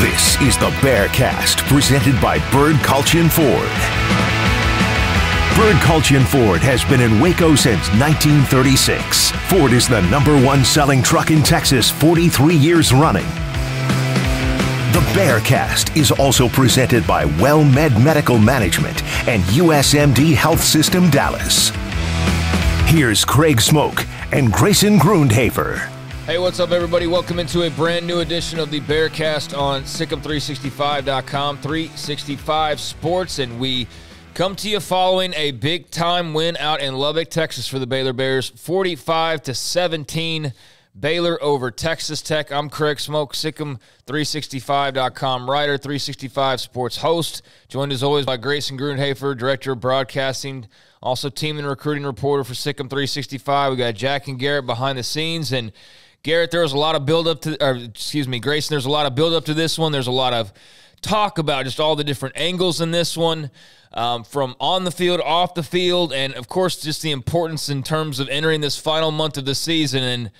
This is the Bearcast, presented by Bird Kultgen Ford. Bird Kultgen Ford has been in Waco since 1936. Ford is the number one selling truck in Texas 43 years running. The Bearcast is also presented by WellMed Medical Management and USMD Health System Dallas. Here's Craig Smoak and Grayson Grundhafer. Hey, what's up, everybody? Welcome into a brand new edition of the Bearcast on SicEm365.com, 365 Sports, and we come to you following a big time win out in Lubbock, Texas for the Baylor Bears, 45 to 17. Baylor over Texas Tech. I'm Craig Smoak, SicEm365.com writer, 365 Sports host, joined as always by Grayson Grundhafer, Director of Broadcasting, also team and recruiting reporter for SicEm365. We got Jack and Garrett behind the scenes, and Garrett, there was a lot of build up to, or excuse me, Grayson, there's a lot of build up to this one. There's a lot of talk about just all the different angles in this one, um, from on the field, off the field, and of course, just the importance in terms of entering this final month of the season. And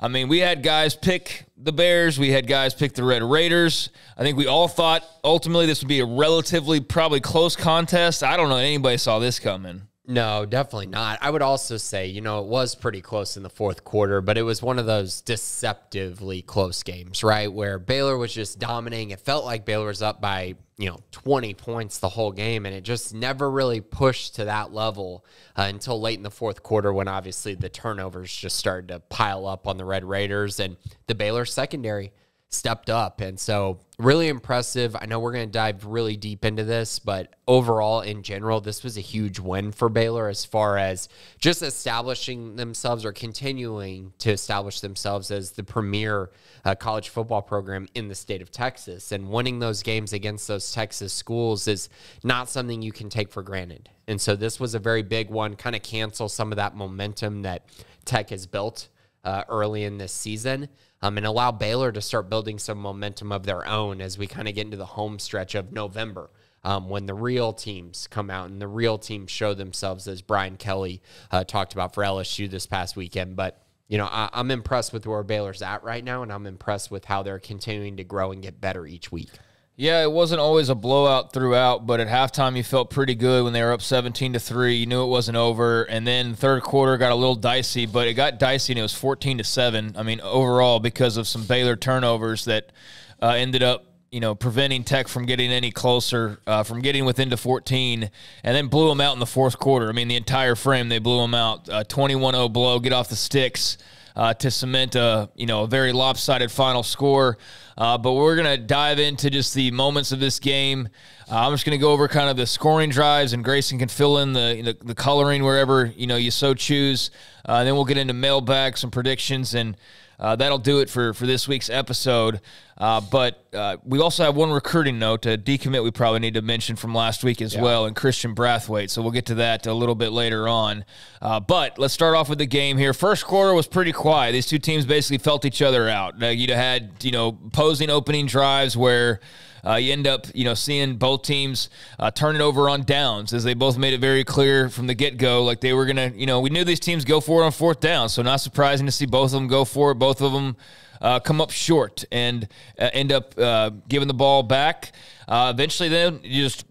I mean, we had guys pick the Bears, we had guys pick the Red Raiders. I think we all thought ultimately this would be a relatively probably close contest. I don't know anybody saw this coming. No, definitely not. I would also say, you know, it was pretty close in the fourth quarter, but it was one of those deceptively close games, right? Where Baylor was just dominating. It felt like Baylor was up by, you know, 20 points the whole game, and it just never really pushed to that level uh, until late in the fourth quarter when obviously the turnovers just started to pile up on the Red Raiders and the Baylor secondary stepped up. And so, really impressive. I know we're going to dive really deep into this, but overall, in general, this was a huge win for Baylor as far as just establishing themselves or continuing to establish themselves as the premier uh, college football program in the state of Texas. And winning those games against those Texas schools is not something you can take for granted. And so, this was a very big one, kind of cancel some of that momentum that Tech has built uh, early in this season um, and allow Baylor to start building some momentum of their own as we kind of get into the home stretch of November. Um, when the real teams come out and the real teams show themselves, as Brian Kelly uh, talked about for LSU this past weekend. But, you know, I, I'm impressed with where Baylor's at right now, and I'm impressed with how they're continuing to grow and get better each week. Yeah, it wasn't always a blowout throughout, but at halftime you felt pretty good when they were up 17 to 3. You knew it wasn't over. And then third quarter got a little dicey, but it got dicey and it was 14 to 7. I mean, overall because of some Baylor turnovers that uh, ended up you know, preventing Tech from getting any closer, uh, from getting within to 14, and then blew them out in the fourth quarter. I mean, the entire frame, they blew them out. 21 uh, 0 blow, get off the sticks uh, to cement a, you know, a very lopsided final score. Uh, but we're to dive into just the moments of this game. Uh, I'm just to go over kind of the scoring drives, and Grayson can fill in the the, the coloring wherever you know you so choose. Uh, then we'll get into mailbag, some predictions, and uh, that'll do it for, for this week's episode. Uh, but uh, we also have one recruiting note, a decommit we probably need to mention from last week as yeah. well, and Christian Brathwaite. So we'll get to that a little bit later on. Uh, but let's start off with the game here. First quarter was pretty quiet. These two teams basically felt each other out. You'd have had you know posing opening drives where uh, you end up, you know, seeing both teams uh, turn it over on downs as they both made it very clear from the get go, like they were to, you know, we knew these teams go for it on fourth down. So not surprising to see both of them go for it. Both of them uh, come up short and uh, end up uh, giving the ball back. Uh, eventually, then you just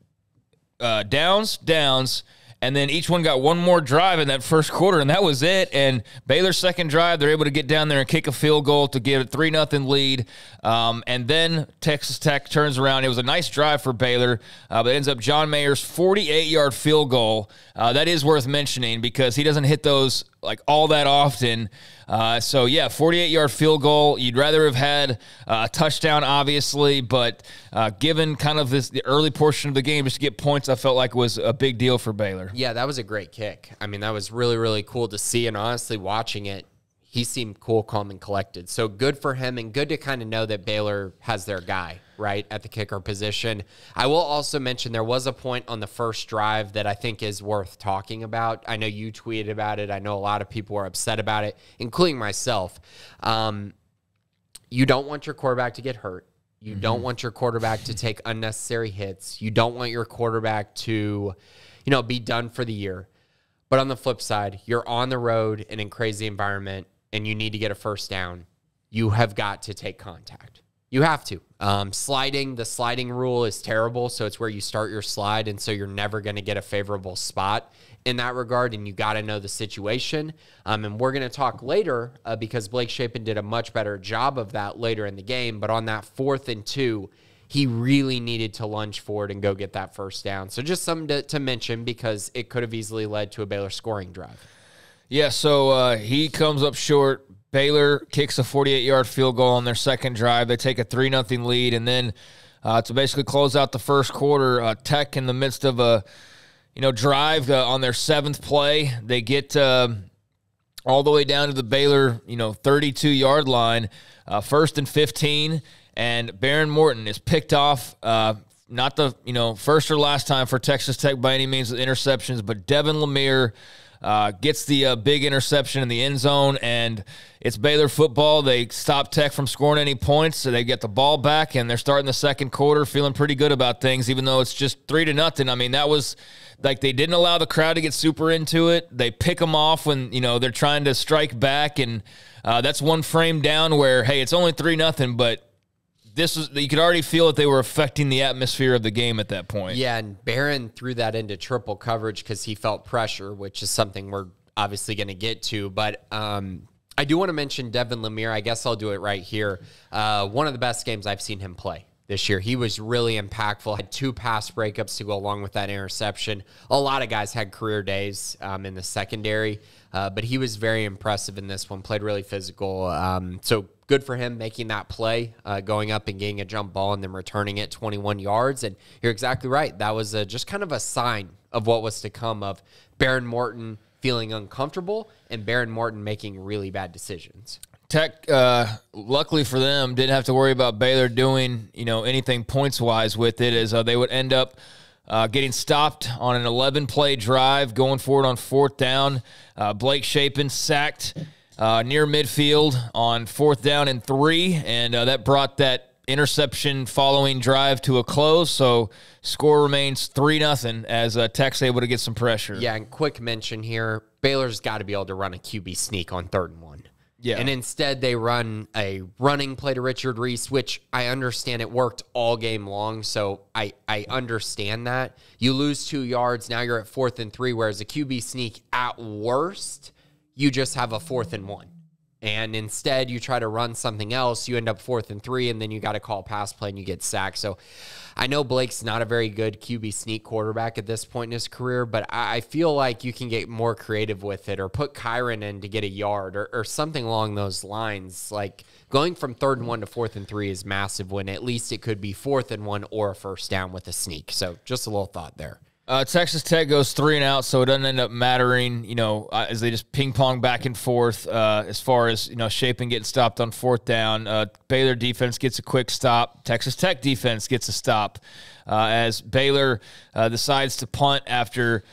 downs, downs and then each one got one more drive in that first quarter, and that was it. And Baylor's second drive, they're able to get down there and kick a field goal to give a three nothing lead. Um, and then Texas Tech turns around. It was a nice drive for Baylor, uh, but ends up John Mayers 48 yard field goal. Uh, that is worth mentioning because he doesn't hit those like all that often. Uh, so yeah, 48 yard field goal. You'd rather have had uh, a touchdown, obviously, but uh, given kind of this the early portion of the game, just to get points, I felt like was a big deal for Baylor. Yeah, that was a great kick. I mean, that was really really cool to see, and honestly, watching it, he seemed cool, calm, and collected. So good for him, and good to kind of know that Baylor has their guy right at the kicker position. I will also mention there was a point on the first drive that I think is worth talking about. I know you tweeted about it. I know a lot of people were upset about it, including myself. Um, you don't want your quarterback to get hurt. You mm-hmm. don't want your quarterback to take unnecessary hits. You don't want your quarterback to, you know, be done for the year. But on the flip side, you're on the road and in crazy environment and you need to get a first down, you have got to take contact. You have to. Um, sliding, the sliding rule is terrible. So it's where you start your slide. And so you're never going to get a favorable spot in that regard. And you got to know the situation. Um, and we're going to talk later uh, because Blake Shapen did a much better job of that later in the game. But on that fourth and two, he really needed to lunge forward and go get that first down. So just something to, to mention because it could have easily led to a Baylor scoring drive. Yeah, so uh, he comes up short. Baylor kicks a 48 yard field goal on their second drive. They take a 3 0 lead. And then uh, to basically close out the first quarter, uh, Tech in the midst of a you know drive uh, on their seventh play, they get um, all the way down to the Baylor you know 32 yard line, uh, first and 15. And Behren Morton is picked off uh, not the you know first or last time for Texas Tech by any means with interceptions, but Devin Lemear uh, gets the uh, big interception in the end zone, and it's Baylor football. They stop Tech from scoring any points, so they get the ball back, and they're starting the second quarter feeling pretty good about things, even though it's just three to nothing. I mean, that was like they didn't allow the crowd to get super into it. They pick them off when you know they're trying to strike back, and uh, that's one frame down where hey, it's only three nothing, but this was you could already feel that they were affecting the atmosphere of the game at that point. Yeah, and Behren threw that into triple coverage because he felt pressure, which is something we're obviously going to get to. But um, I do want to mention Devin Lemear. I guess I'll do it right here. Uh, one of the best games I've seen him play this year. He was really impactful. Had two pass breakups to go along with that interception. A lot of guys had career days um, in the secondary, uh, but he was very impressive in this one. Played really physical. Um, so good for him making that play, uh, going up and getting a jump ball and then returning it 21 yards. And you're exactly right. That was a, just kind of a sign of what was to come of Behren Morton feeling uncomfortable and Behren Morton making really bad decisions. Tech, uh, luckily for them, didn't have to worry about Baylor doing you know anything points wise with it, as uh, they would end up uh, getting stopped on an 11 play drive, going forward on fourth down. Uh, Blake Shapen sacked uh, near midfield on fourth down and three, and uh, that brought that interception following drive to a close. So score remains three nothing as uh, Tech's able to get some pressure. Yeah, and quick mention here: Baylor's got to be able to run a QB sneak on third and one. Yeah. And instead, they run a running play to Richard Reese, which I understand it worked all game long. So I, I understand that. You lose two yards. Now you're at fourth and three, whereas a QB sneak at worst you just have a fourth and one. And instead, you try to run something else, you end up fourth and three, and then you got to call pass play and you get sacked. So I know Blake's not a very good QB sneak quarterback at this point in his career, but I feel like you can get more creative with it or put Kyron in to get a yard or, or something along those lines. Like going from third and one to fourth and three is massive when at least it could be fourth and one or a first down with a sneak. So just a little thought there. Uh, Texas Tech goes three and out, so it doesn't end up mattering, you know, uh, as they just ping pong back and forth uh, as far as, you know, Shapen getting stopped on fourth down. Uh, Baylor defense gets a quick stop. Texas Tech defense gets a stop uh, as Baylor decides to punt after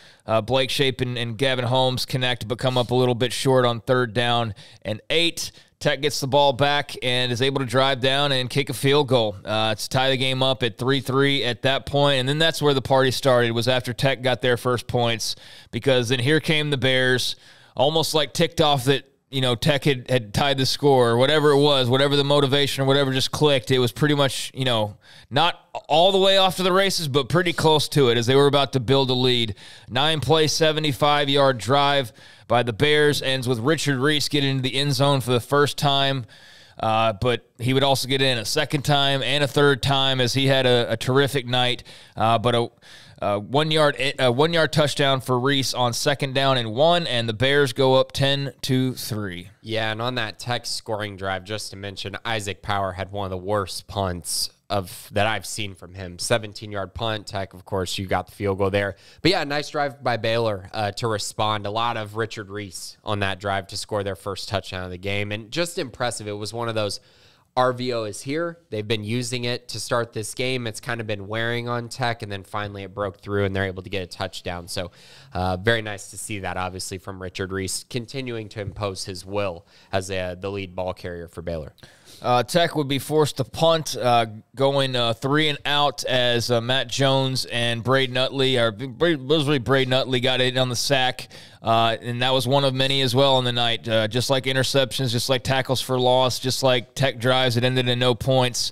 Blake Shapen and Gavin Holmes connect, but come up a little bit short on third down and eight. Tech gets the ball back and is able to drive down and kick a field goal uh, to tie the game up at 3-3 at that point. And then that's where the party started was after Tech got their first points because then here came the Bears, almost like ticked off that you know, Tech had, had tied the score or whatever it was, whatever the motivation or whatever just clicked. It was pretty much, you know, not all the way off to the races, but pretty close to it as they were about to build a lead. Nine play, 75 yard drive by the Bears ends with Richard Reese getting into the end zone for the first time. Uh, but he would also get in a second time and a third time as he had a, a terrific night. Uh, but a, uh, one yard uh, one yard touchdown for Reese on second down and one, and the Bears go up 10 to 3. Yeah, and on that Tech scoring drive, just to mention, Isaac Power had one of the worst punts of that I've seen from him. 17 yard punt. Tech, of course, you got the field goal there. But yeah, nice drive by Baylor uh, to respond. A lot of Richard Reese on that drive to score their first touchdown of the game, and just impressive. It was one of those RVO is here. They've been using it to start this game. It's kind of been wearing on Tech, and then finally it broke through, and they're able to get a touchdown. So, uh, very nice to see that, obviously, from Richard Reese, continuing to impose his will as a, the lead ball carrier for Baylor. Uh, Tech would be forced to punt, uh, going uh, three and out as uh, Matt Jones and Braden Nutley, or really Braden Utley, got it on the sack. Uh, and that was one of many as well in the night. Uh, just like interceptions, just like tackles for loss, just like Tech drives, it ended in no points.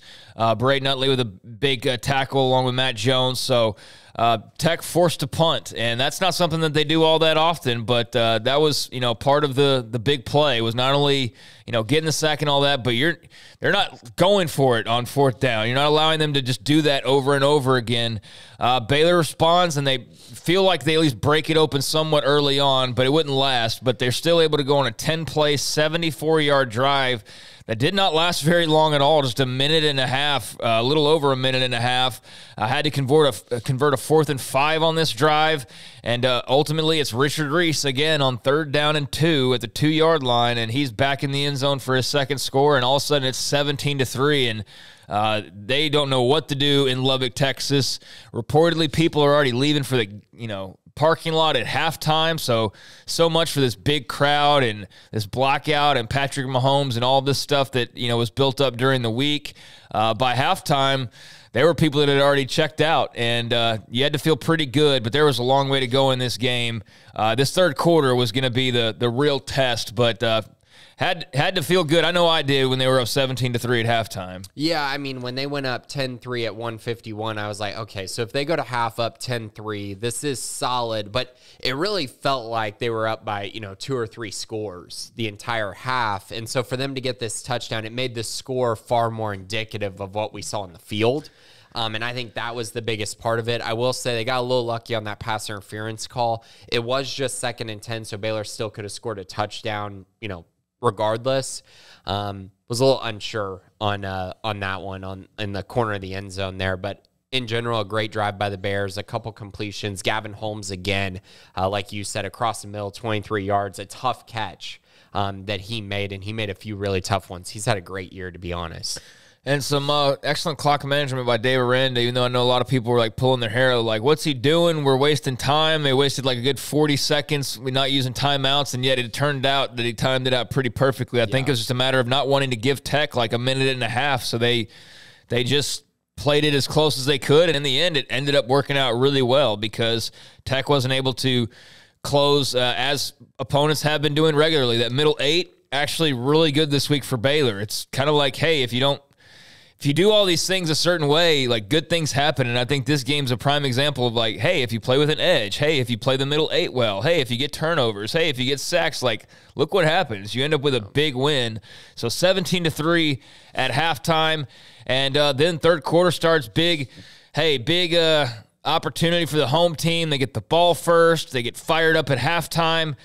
Braden Nutley with a big tackle along with Matt Jones. So uh, Tech forced to punt, and that's not something that they do all that often. But uh, that was, you know, part of the the big play was not only you know getting the sack and all that, but you're they're not going for it on fourth down. You're not allowing them to just do that over and over again. Uh, Baylor responds, and they feel like they at least break it open somewhat early on, but it wouldn't last. But they're still able to go on a 10 play, 74 yard drive that did not last very long at all, just a minute and a half, uh, a little over a minute and a half. I had to convert a convert a fourth and five on this drive, and uh, ultimately it's Richard Reese again on third down and two at the two yard line, and he's back in the end zone for his second score, and all of a sudden it's seventeen to three, and uh, they don't know what to do in Lubbock, Texas. Reportedly, people are already leaving for the you know parking lot at halftime. So, so much for this big crowd and this blackout and Patrick Mahomes and all this stuff that, you know, was built up during the week. Uh, by halftime, there were people that had already checked out, and uh, you had to feel pretty good. But there was a long way to go in this game. Uh, this third quarter was going to be the the real test, but uh, had had to feel good. I know I did when they were up 17 to 3 at halftime. Yeah, I mean, when they went up 10-3 at 151, I was like, okay, so if they go to half up 10-3, this is solid, but it really felt like they were up by, you know, two or three scores the entire half. And so for them to get this touchdown, it made the score far more indicative of what we saw in the field. Um, and I think that was the biggest part of it. I will say they got a little lucky on that pass interference call. It was just second and 10, so Baylor still could have scored a touchdown, you know, regardless. Um, was a little unsure on uh, on that one on in the corner of the end zone there, but in general, a great drive by the Bears, a couple completions. Gavin Holmes again, uh, like you said, across the middle, 23 yards, a tough catch um, that he made, and he made a few really tough ones. He's had a great year, to be honest and some uh, excellent clock management by Dave Aranda. Even though I know a lot of people were like pulling their hair, like, "What's he doing? We're wasting time." They wasted like a good forty seconds, We're not using timeouts, and yet it turned out that he timed it out pretty perfectly. I yeah. think it was just a matter of not wanting to give Tech like a minute and a half, so they they just played it as close as they could, and in the end, it ended up working out really well because Tech wasn't able to close uh, as opponents have been doing regularly. That middle eight actually really good this week for Baylor. It's kind of like, hey, if you don't if you do all these things a certain way, like good things happen. And I think this game's a prime example of like, hey, if you play with an edge, hey, if you play the middle eight well, hey, if you get turnovers, hey, if you get sacks, like look what happens. You end up with a big win. So 17 to 3 at halftime. And uh, then third quarter starts big. Hey, big uh, opportunity for the home team. They get the ball first. They get fired up at halftime.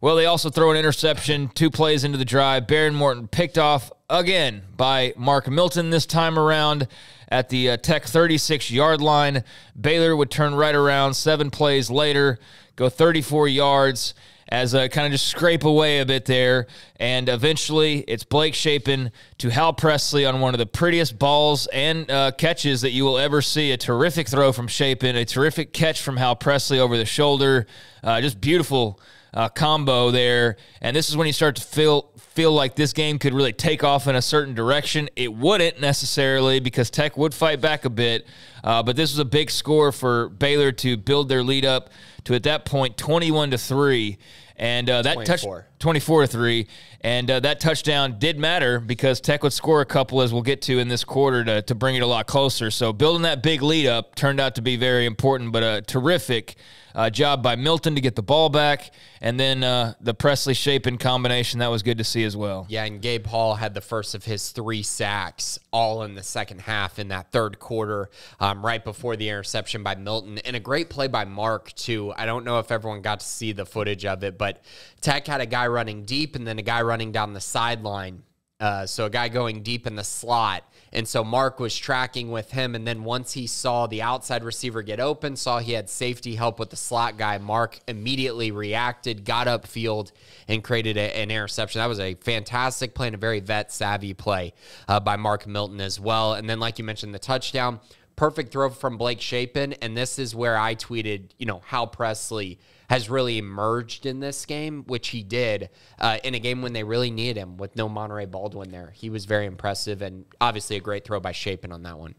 Well, they also throw an interception two plays into the drive. Behren Morton picked off again by Mark Milton this time around at the uh, Tech 36 yard line. Baylor would turn right around seven plays later, go 34 yards as a kind of just scrape away a bit there. And eventually it's Blake Shapen to Hal Presley on one of the prettiest balls and uh, catches that you will ever see. A terrific throw from Shapen, a terrific catch from Hal Presley over the shoulder. Uh, just beautiful uh, combo there. And this is when you start to feel feel like this game could really take off in a certain direction. It wouldn't necessarily because Tech would fight back a bit, uh, but this was a big score for Baylor to build their lead up to at that point 21 to three. And uh, that 24. touch 24 to 3. And uh, that touchdown did matter because Tech would score a couple, as we'll get to in this quarter, to, to bring it a lot closer. So building that big lead up turned out to be very important, but a terrific uh, job by Milton to get the ball back, and then uh, the Presley Shapen combination that was good to see as well. Yeah, and Gabe Hall had the first of his three sacks all in the second half in that third quarter, um, right before the interception by Milton, and a great play by Mark too. I don't know if everyone got to see the footage of it, but Tech had a guy running deep and then a guy running down the sideline. Uh, so a guy going deep in the slot and so Mark was tracking with him. And then once he saw the outside receiver get open, saw he had safety help with the slot guy, Mark immediately reacted, got upfield, and created a, an interception. That was a fantastic play and a very vet savvy play uh, by Mark Milton as well. And then, like you mentioned, the touchdown perfect throw from Blake Shapen. And this is where I tweeted, you know, Hal Presley has really emerged in this game, which he did uh, in a game when they really needed him with no Monaray Baldwin there. He was very impressive and obviously a great throw by Shapen on that one.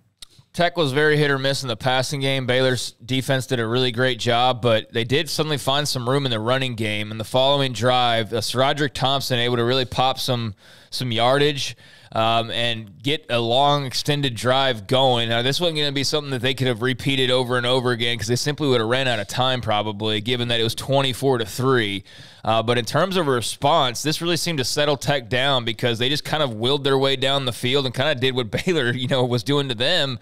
Tech was very hit or miss in the passing game. Baylor's defense did a really great job, but they did suddenly find some room in the running game. In the following drive, uh, SaRodorick Thompson able to really pop some some yardage um, and get a long extended drive going. Now, this wasn't going to be something that they could have repeated over and over again because they simply would have ran out of time probably, given that it was 24 to 3. Uh, but in terms of response, this really seemed to settle Tech down because they just kind of willed their way down the field and kind of did what Baylor, you know, was doing to them.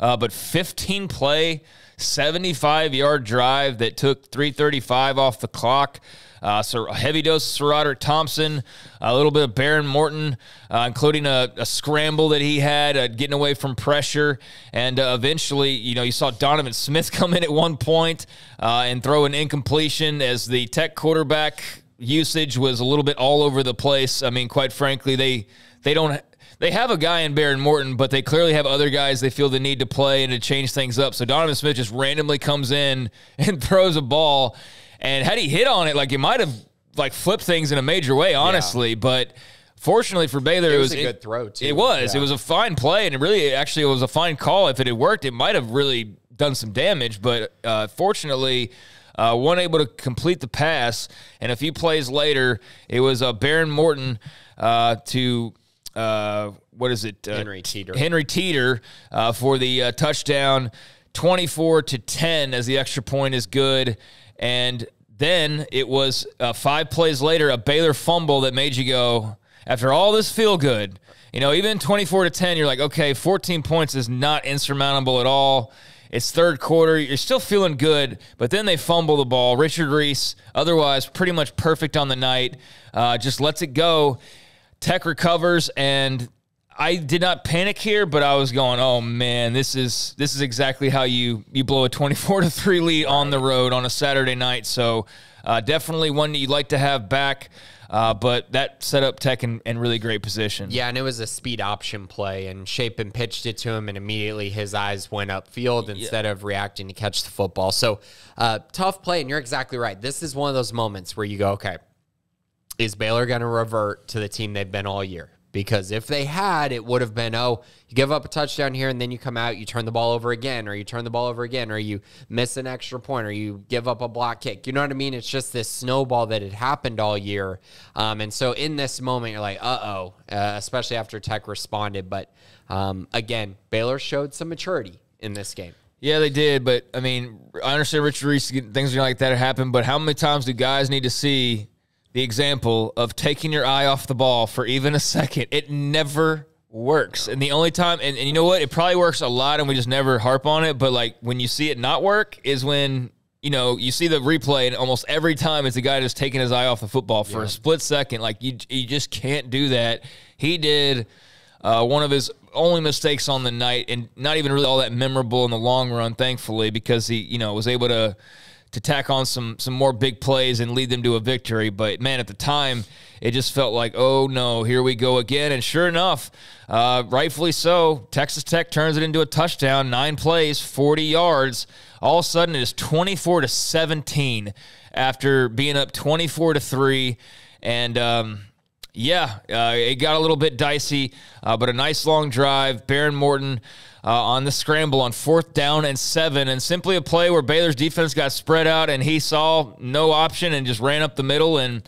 Uh, but 15 play, 75 yard drive that took 335 off the clock. Uh, so a heavy dose of SaRodorick Thompson, a little bit of Behren Morton, uh, including a, a, scramble that he had, uh, getting away from pressure. And uh, eventually, you know, you saw Donovan Smith come in at one point, uh, and throw an incompletion as the tech quarterback usage was a little bit all over the place. I mean, quite frankly, they they don't they have a guy in Behren Morton, but they clearly have other guys they feel the need to play and to change things up. So Donovan Smith just randomly comes in and throws a ball. And had he hit on it, like it might have like flipped things in a major way, honestly. Yeah. But fortunately for Baylor, it, was, was a good throw too. It was. Yeah. It was a fine play, and it really actually it was a fine call. If it had worked, it might have really done some damage. But uh, fortunately. Uh, one able to complete the pass, and a few plays later, it was uh, Behren Morton uh, to uh, what is it? Uh, Henry Teeter. Henry Teeter uh, for the uh, touchdown, twenty-four to ten, as the extra point is good. And then it was uh, five plays later, a Baylor fumble that made you go, after all this feel good, you know, even 24 to 10, you're like, okay, 14 points is not insurmountable at all. It's third quarter. You're still feeling good, but then they fumble the ball. Richard Reese, otherwise pretty much perfect on the night, uh, just lets it go. Tech recovers, and I did not panic here, but I was going, "Oh man, this is this is exactly how you you blow a twenty four to three lead on the road on a Saturday night." So uh, definitely one that you'd like to have back. Uh, but that set up Tech in, in, really great position. Yeah, and it was a speed option play, and Shapen pitched it to him, and immediately his eyes went upfield instead yeah. of reacting to catch the football. So uh, tough play, and you're exactly right. This is one of those moments where you go, okay, is Baylor going to revert to the team they've been all year? Because if they had, it would have been, oh, you give up a touchdown here and then you come out, you turn the ball over again, or you turn the ball over again, or you miss an extra point, or you give up a block kick. You know what I mean? It's just this snowball that had happened all year. Um, and so in this moment, you're like, uh oh, uh, especially after Tech responded. But um, again, Baylor showed some maturity in this game. Yeah, they did, but I mean, I understand Richard Reese things like that happen, but how many times do guys need to see the example of taking your eye off the ball for even a second. It never works. And the only time, and, and you know what? It probably works a lot and we just never harp on it. But like when you see it not work is when, you know, you see the replay and almost every time it's a guy just taking his eye off the football for yeah. a split second. Like you, you just can't do that. He did uh, one of his only mistakes on the night and not even really all that memorable in the long run, thankfully, because he, you know, was able to to tack on some some more big plays and lead them to a victory. But man, at the time, it just felt like, oh no, here we go again. And sure enough, uh, rightfully so, Texas Tech turns it into a touchdown. Nine plays, 40 yards. All of a sudden, it is 24 to 17 after being up 24 to three, and. Um, yeah, uh, it got a little bit dicey, uh, but a nice long drive. Behren Morton uh, on the scramble on fourth down and seven, and simply a play where Baylor's defense got spread out and he saw no option and just ran up the middle, and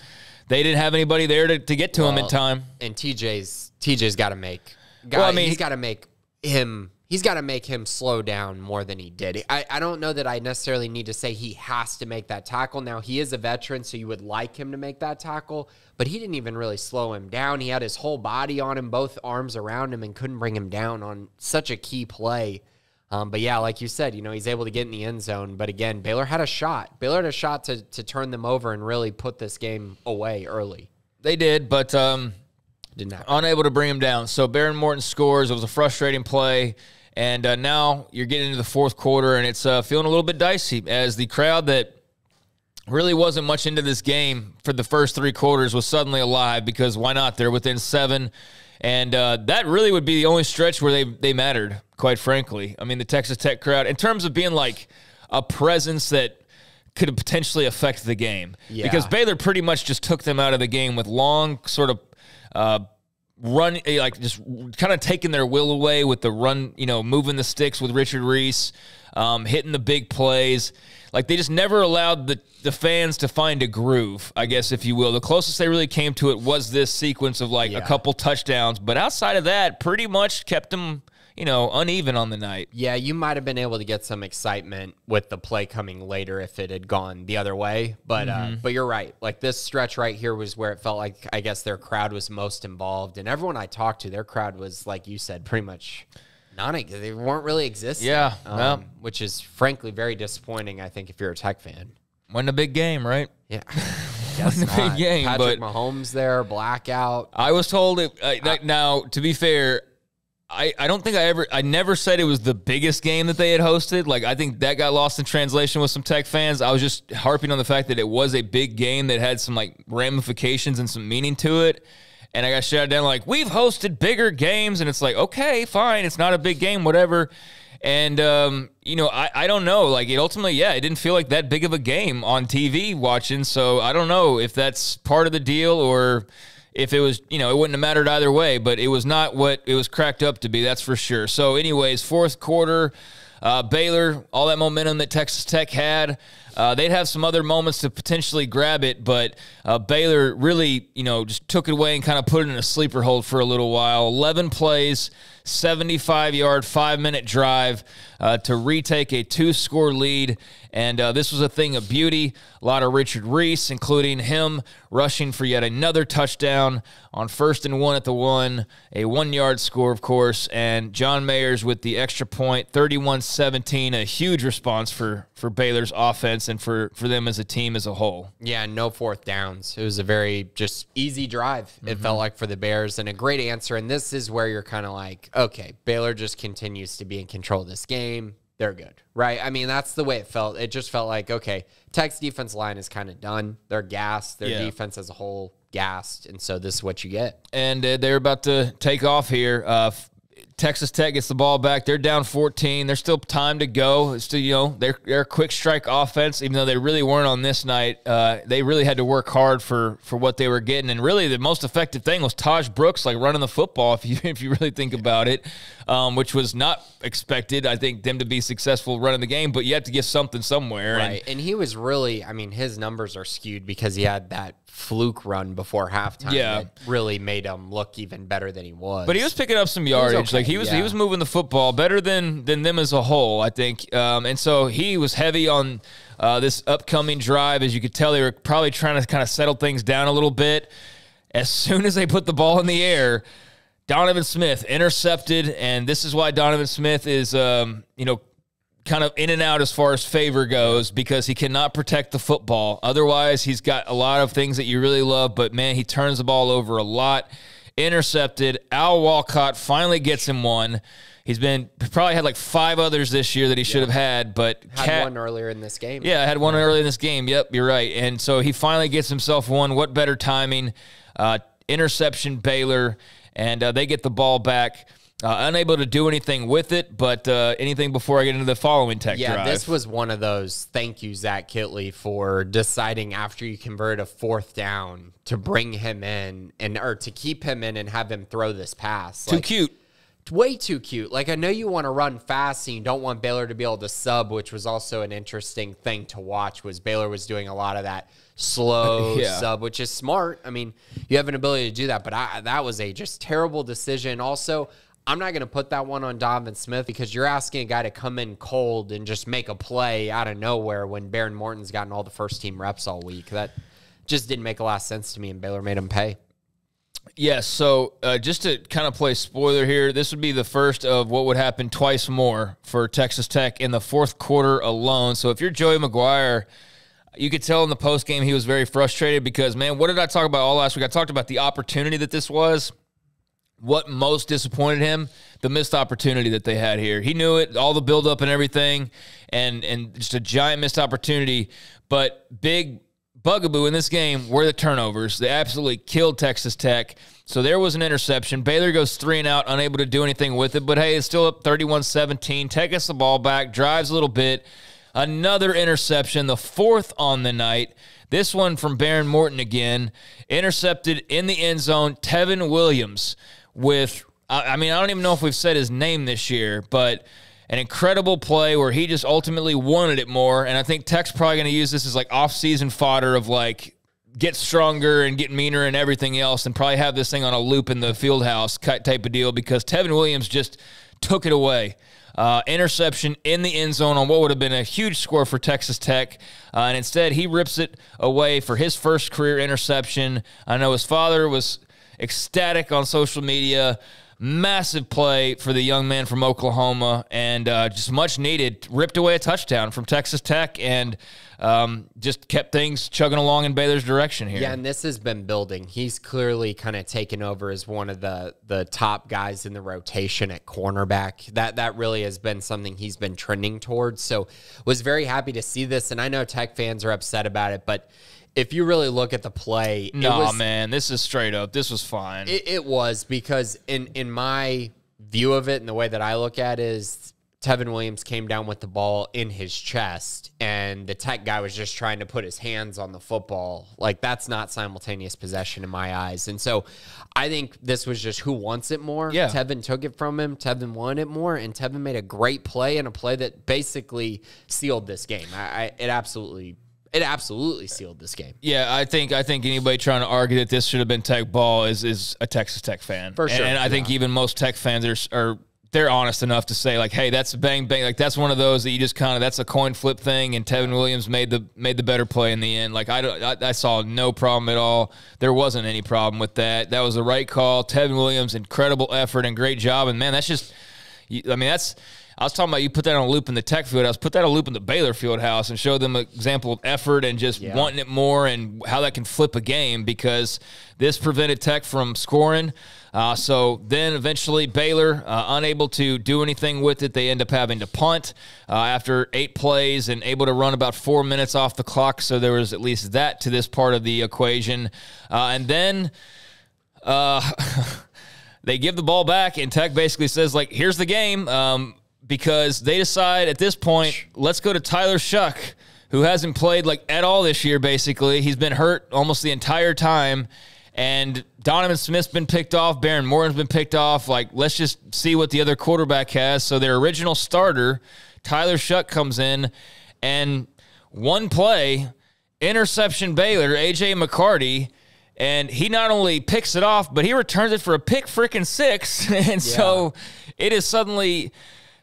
they didn't have anybody there to, to get to well, him in time. And TJ's TJ's got to make. Well, I mean, he's got to make him he's got to make him slow down more than he did. I, I don't know that I necessarily need to say he has to make that tackle. Now, he is a veteran, so you would like him to make that tackle, but he didn't even really slow him down. He had his whole body on him, both arms around him, and couldn't bring him down on such a key play. Um, but yeah, like you said, you know, he's able to get in the end zone. But again, Baylor had a shot. Baylor had a shot to, to turn them over and really put this game away early. They did, but um, did not unable to bring him down. So Behren Morton scores. It was a frustrating play. And uh, now you're getting into the fourth quarter, and it's uh, feeling a little bit dicey as the crowd that really wasn't much into this game for the first three quarters was suddenly alive because why not? They're within seven. And uh, that really would be the only stretch where they, they mattered, quite frankly. I mean, the Texas Tech crowd, in terms of being like a presence that could potentially affect the game, Yeah. because Baylor pretty much just took them out of the game with long sort of. Uh, run eh, like just kind of taking their will away with the run, you know, moving the sticks with Richard Reese, um, hitting the big plays. Like they just never allowed the the fans to find a groove, I guess if you will. The closest they really came to it was this sequence of like a couple touchdowns, but outside of that, pretty much kept them, you know, uneven on the night. Yeah, you might have been able to get some excitement with the play coming later if it had gone the other way. But uh, but you're right. Like this stretch right here was where it felt like I guess their crowd was most involved, and everyone I talked to, their crowd was like you said, pretty much non. They weren't really existing. Yeah, um, well. which is frankly very disappointing. I think if you're a Tech fan. Won a big game, right? Yeah, a big game, Patrick but Mahomes there, blackout. I was told it. Uh, like, now, to be fair, I, I don't think I ever I never said it was the biggest game that they had hosted. Like I think that got lost in translation with some Tech fans. I was just harping on the fact that it was a big game that had some like ramifications and some meaning to it. And I got shouted down like we've hosted bigger games, and it's like okay, fine, it's not a big game, whatever. And um, you know, I, I don't know. Like it ultimately, yeah, it didn't feel like that big of a game on TV watching. So I don't know if that's part of the deal or if it was, you know, it wouldn't have mattered either way, but it was not what it was cracked up to be, that's for sure. So, anyways, fourth quarter, uh, Baylor, all that momentum that Texas Tech had, uh, they'd have some other moments to potentially grab it, but uh, Baylor really, you know, just took it away and kind of put it in a sleeper hold for a little while. 11 plays, 75 yard, five minute drive uh, to retake a two score lead. And uh, this was a thing of beauty. A lot of Richard Reese, including him rushing for yet another touchdown on first and one at the one, a one yard score, of course. And John Mayers with the extra point, 31 17, a huge response for, for Baylor's offense and for, for them as a team as a whole. Yeah, no fourth downs. It was a very just easy drive. It felt like for the Bears and a great answer. And this is where you're kind of like, okay, Baylor just continues to be in control of this game. They're good, right? I mean, that's the way it felt. It just felt like, okay, Tech's defense line is kind of done. They're gassed. Their Yeah. defense as a whole gassed, and so this is what you get. and uh, they're about to take off here. Uh, Texas Tech gets the ball back. They're down 14. There's still time to go. It's still, you know, they're, they're a quick strike offense, even though they really weren't on this night. Uh, they really had to work hard for for what they were getting. And really, the most effective thing was Tahj Brooks, like running the football, if you if you really think about it, um, which was not expected. I think them to be successful running the game, but you have to get something somewhere. And Right. And he was really, I mean, his numbers are skewed because he had that fluke run before halftime Yeah. that really made him look even better than he was. But he was picking up some yardage. okay, like he was he was moving the football better than than them as a whole, I think. Um, and so he was heavy on uh, this upcoming drive. As you could tell, they were probably trying to kind of settle things down a little bit. As soon as they put the ball in the air, Donovan Smith intercepted, and this is why Donovan Smith is, um, you know, kind of in and out as far as favor goes because he cannot protect the football. Otherwise, he's got a lot of things that you really love, but man, he turns the ball over a lot. Intercepted. Al Walcott finally gets him one. He's been probably had like five others this year that he should have had, but had Cat- one earlier in this game. yeah, I had one earlier in this game. Yep, you're right. And so he finally gets himself one. What better timing? Uh, interception, Baylor, and uh, they get the ball back. Uh, unable to do anything with it, but uh, anything before I get into the following tech Yeah, drive. this was one of those. Thank you, Zach Kittley, for deciding after you convert a fourth down to bring him in and or to keep him in and have him throw this pass. too Like, cute. way too cute. Like I know you want to run fast and you don't want Baylor to be able to sub, which was also an interesting thing to watch. Was Baylor was doing a lot of that slow Yeah. sub, which is smart. I mean, you have an ability to do that, but I, that was a just terrible decision. Also. I'm not going to put that one on Donovan Smith because you're asking a guy to come in cold and just make a play out of nowhere when Behren Morton's gotten all the first team reps all week. That just didn't make a lot of sense to me, and Baylor made him pay. Yes. So uh, just to kind of play spoiler here, this would be the first of what would happen twice more for Texas Tech in the fourth quarter alone. So if you're Joey McGuire, you could tell in the post game he was very frustrated because man, what did I talk about all last week? I talked about the opportunity that this was. What most disappointed him? The missed opportunity that they had here. He knew it, all the buildup and everything, and and just a giant missed opportunity. But big bugaboo in this game were the turnovers. They absolutely killed Texas Tech. So there was an interception. Baylor goes three and out, unable to do anything with it. But hey, it's still up 31 17. Tech gets the ball back, drives a little bit. Another interception, the fourth on the night. This one from Behren Morton again, intercepted in the end zone. Tevin Williams with, I mean, I don't even know if we've said his name this year, but an incredible play where he just ultimately wanted it more. And I think Tech's probably going to use this as like off-season fodder of like get stronger and get meaner and everything else, and probably have this thing on a loop in the field house type of deal because Tevin Williams just took it away. Uh, interception in the end zone on what would have been a huge score for Texas Tech. Uh, and instead, he rips it away for his first career interception. I know his father was ecstatic on social media massive play for the young man from Oklahoma and uh, just much needed. Ripped away a touchdown from Texas Tech and um, just kept things chugging along in Baylor's direction here. Yeah, and this has been building. He's clearly kind of taken over as one of the the top guys in the rotation at cornerback. That that really has been something he's been trending towards. So was very happy to see this. And I know Tech fans are upset about it, but if you really look at the play, no was, man, this is straight up. This was fine. It, it, was because in in my view of it and the way that I look at it is Tevin Williams came down with the ball in his chest, and the tech guy was just trying to put his hands on the football. Like that's not simultaneous possession in my eyes. And so, I think this was just who wants it more. Yeah, Tevin took it from him. Tevin wanted it more, and Tevin made a great play and a play that basically sealed this game. I, I it absolutely it absolutely sealed this game. Yeah, I think I think anybody trying to argue that this should have been Tech ball is is a Texas Tech fan. For sure. And, and I yeah. think even most Tech fans are, are they're honest enough to say like, hey, that's bang bang. Like that's one of those that you just kind of that's a coin flip thing. And Tevin Williams made the made the better play in the end. Like I, I, I saw no problem at all. There wasn't any problem with that. That was the right call. Tevin Williams, incredible effort and great job. And man, that's just. I mean, that's I was talking about you put that on a loop in the Tech field house, put that on a loop in the Baylor field house, and show them an example of effort and just yeah. wanting it more and how that can flip a game because this prevented Tech from scoring. Uh, so then eventually Baylor, uh, unable to do anything with it, they end up having to punt uh, after eight plays and able to run about four minutes off the clock. So there was at least that to this part of the equation. Uh, and then. Uh, they give the ball back, and Tech basically says, like, here's the game. Um, because they decide at this point, let's go to Tyler Shough, who hasn't played like at all this year, basically. He's been hurt almost the entire time. And Donovan Smith's been picked off. Behren Morton's been picked off. Like, let's just see what the other quarterback has. So their original starter, Tyler Shough, comes in and one play, interception Baylor, AJ McCarty. And he not only picks it off, but he returns it for a pick freaking six. and yeah. so it is suddenly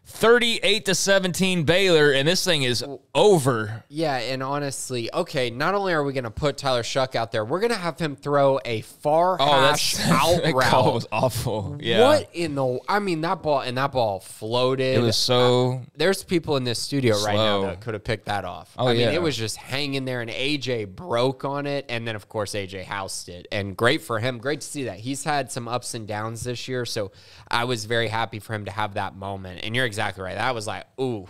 38 to 17 Baylor, and this thing is over. Yeah, and honestly, okay, not only are we going to put Tyler Shough out there, we're going to have him throw a far oh, hash out that route. Call was awful. Yeah. What in the? I mean, that ball and that ball floated. It was so. There's people in this studio slow. right now that could have picked that off. Oh I yeah. mean, it was just hanging there, and AJ broke on it, and then of course AJ housed it, and great for him. Great to see that. He's had some ups and downs this year, so I was very happy for him to have that moment. And you're exactly exactly right. That was like, ooh,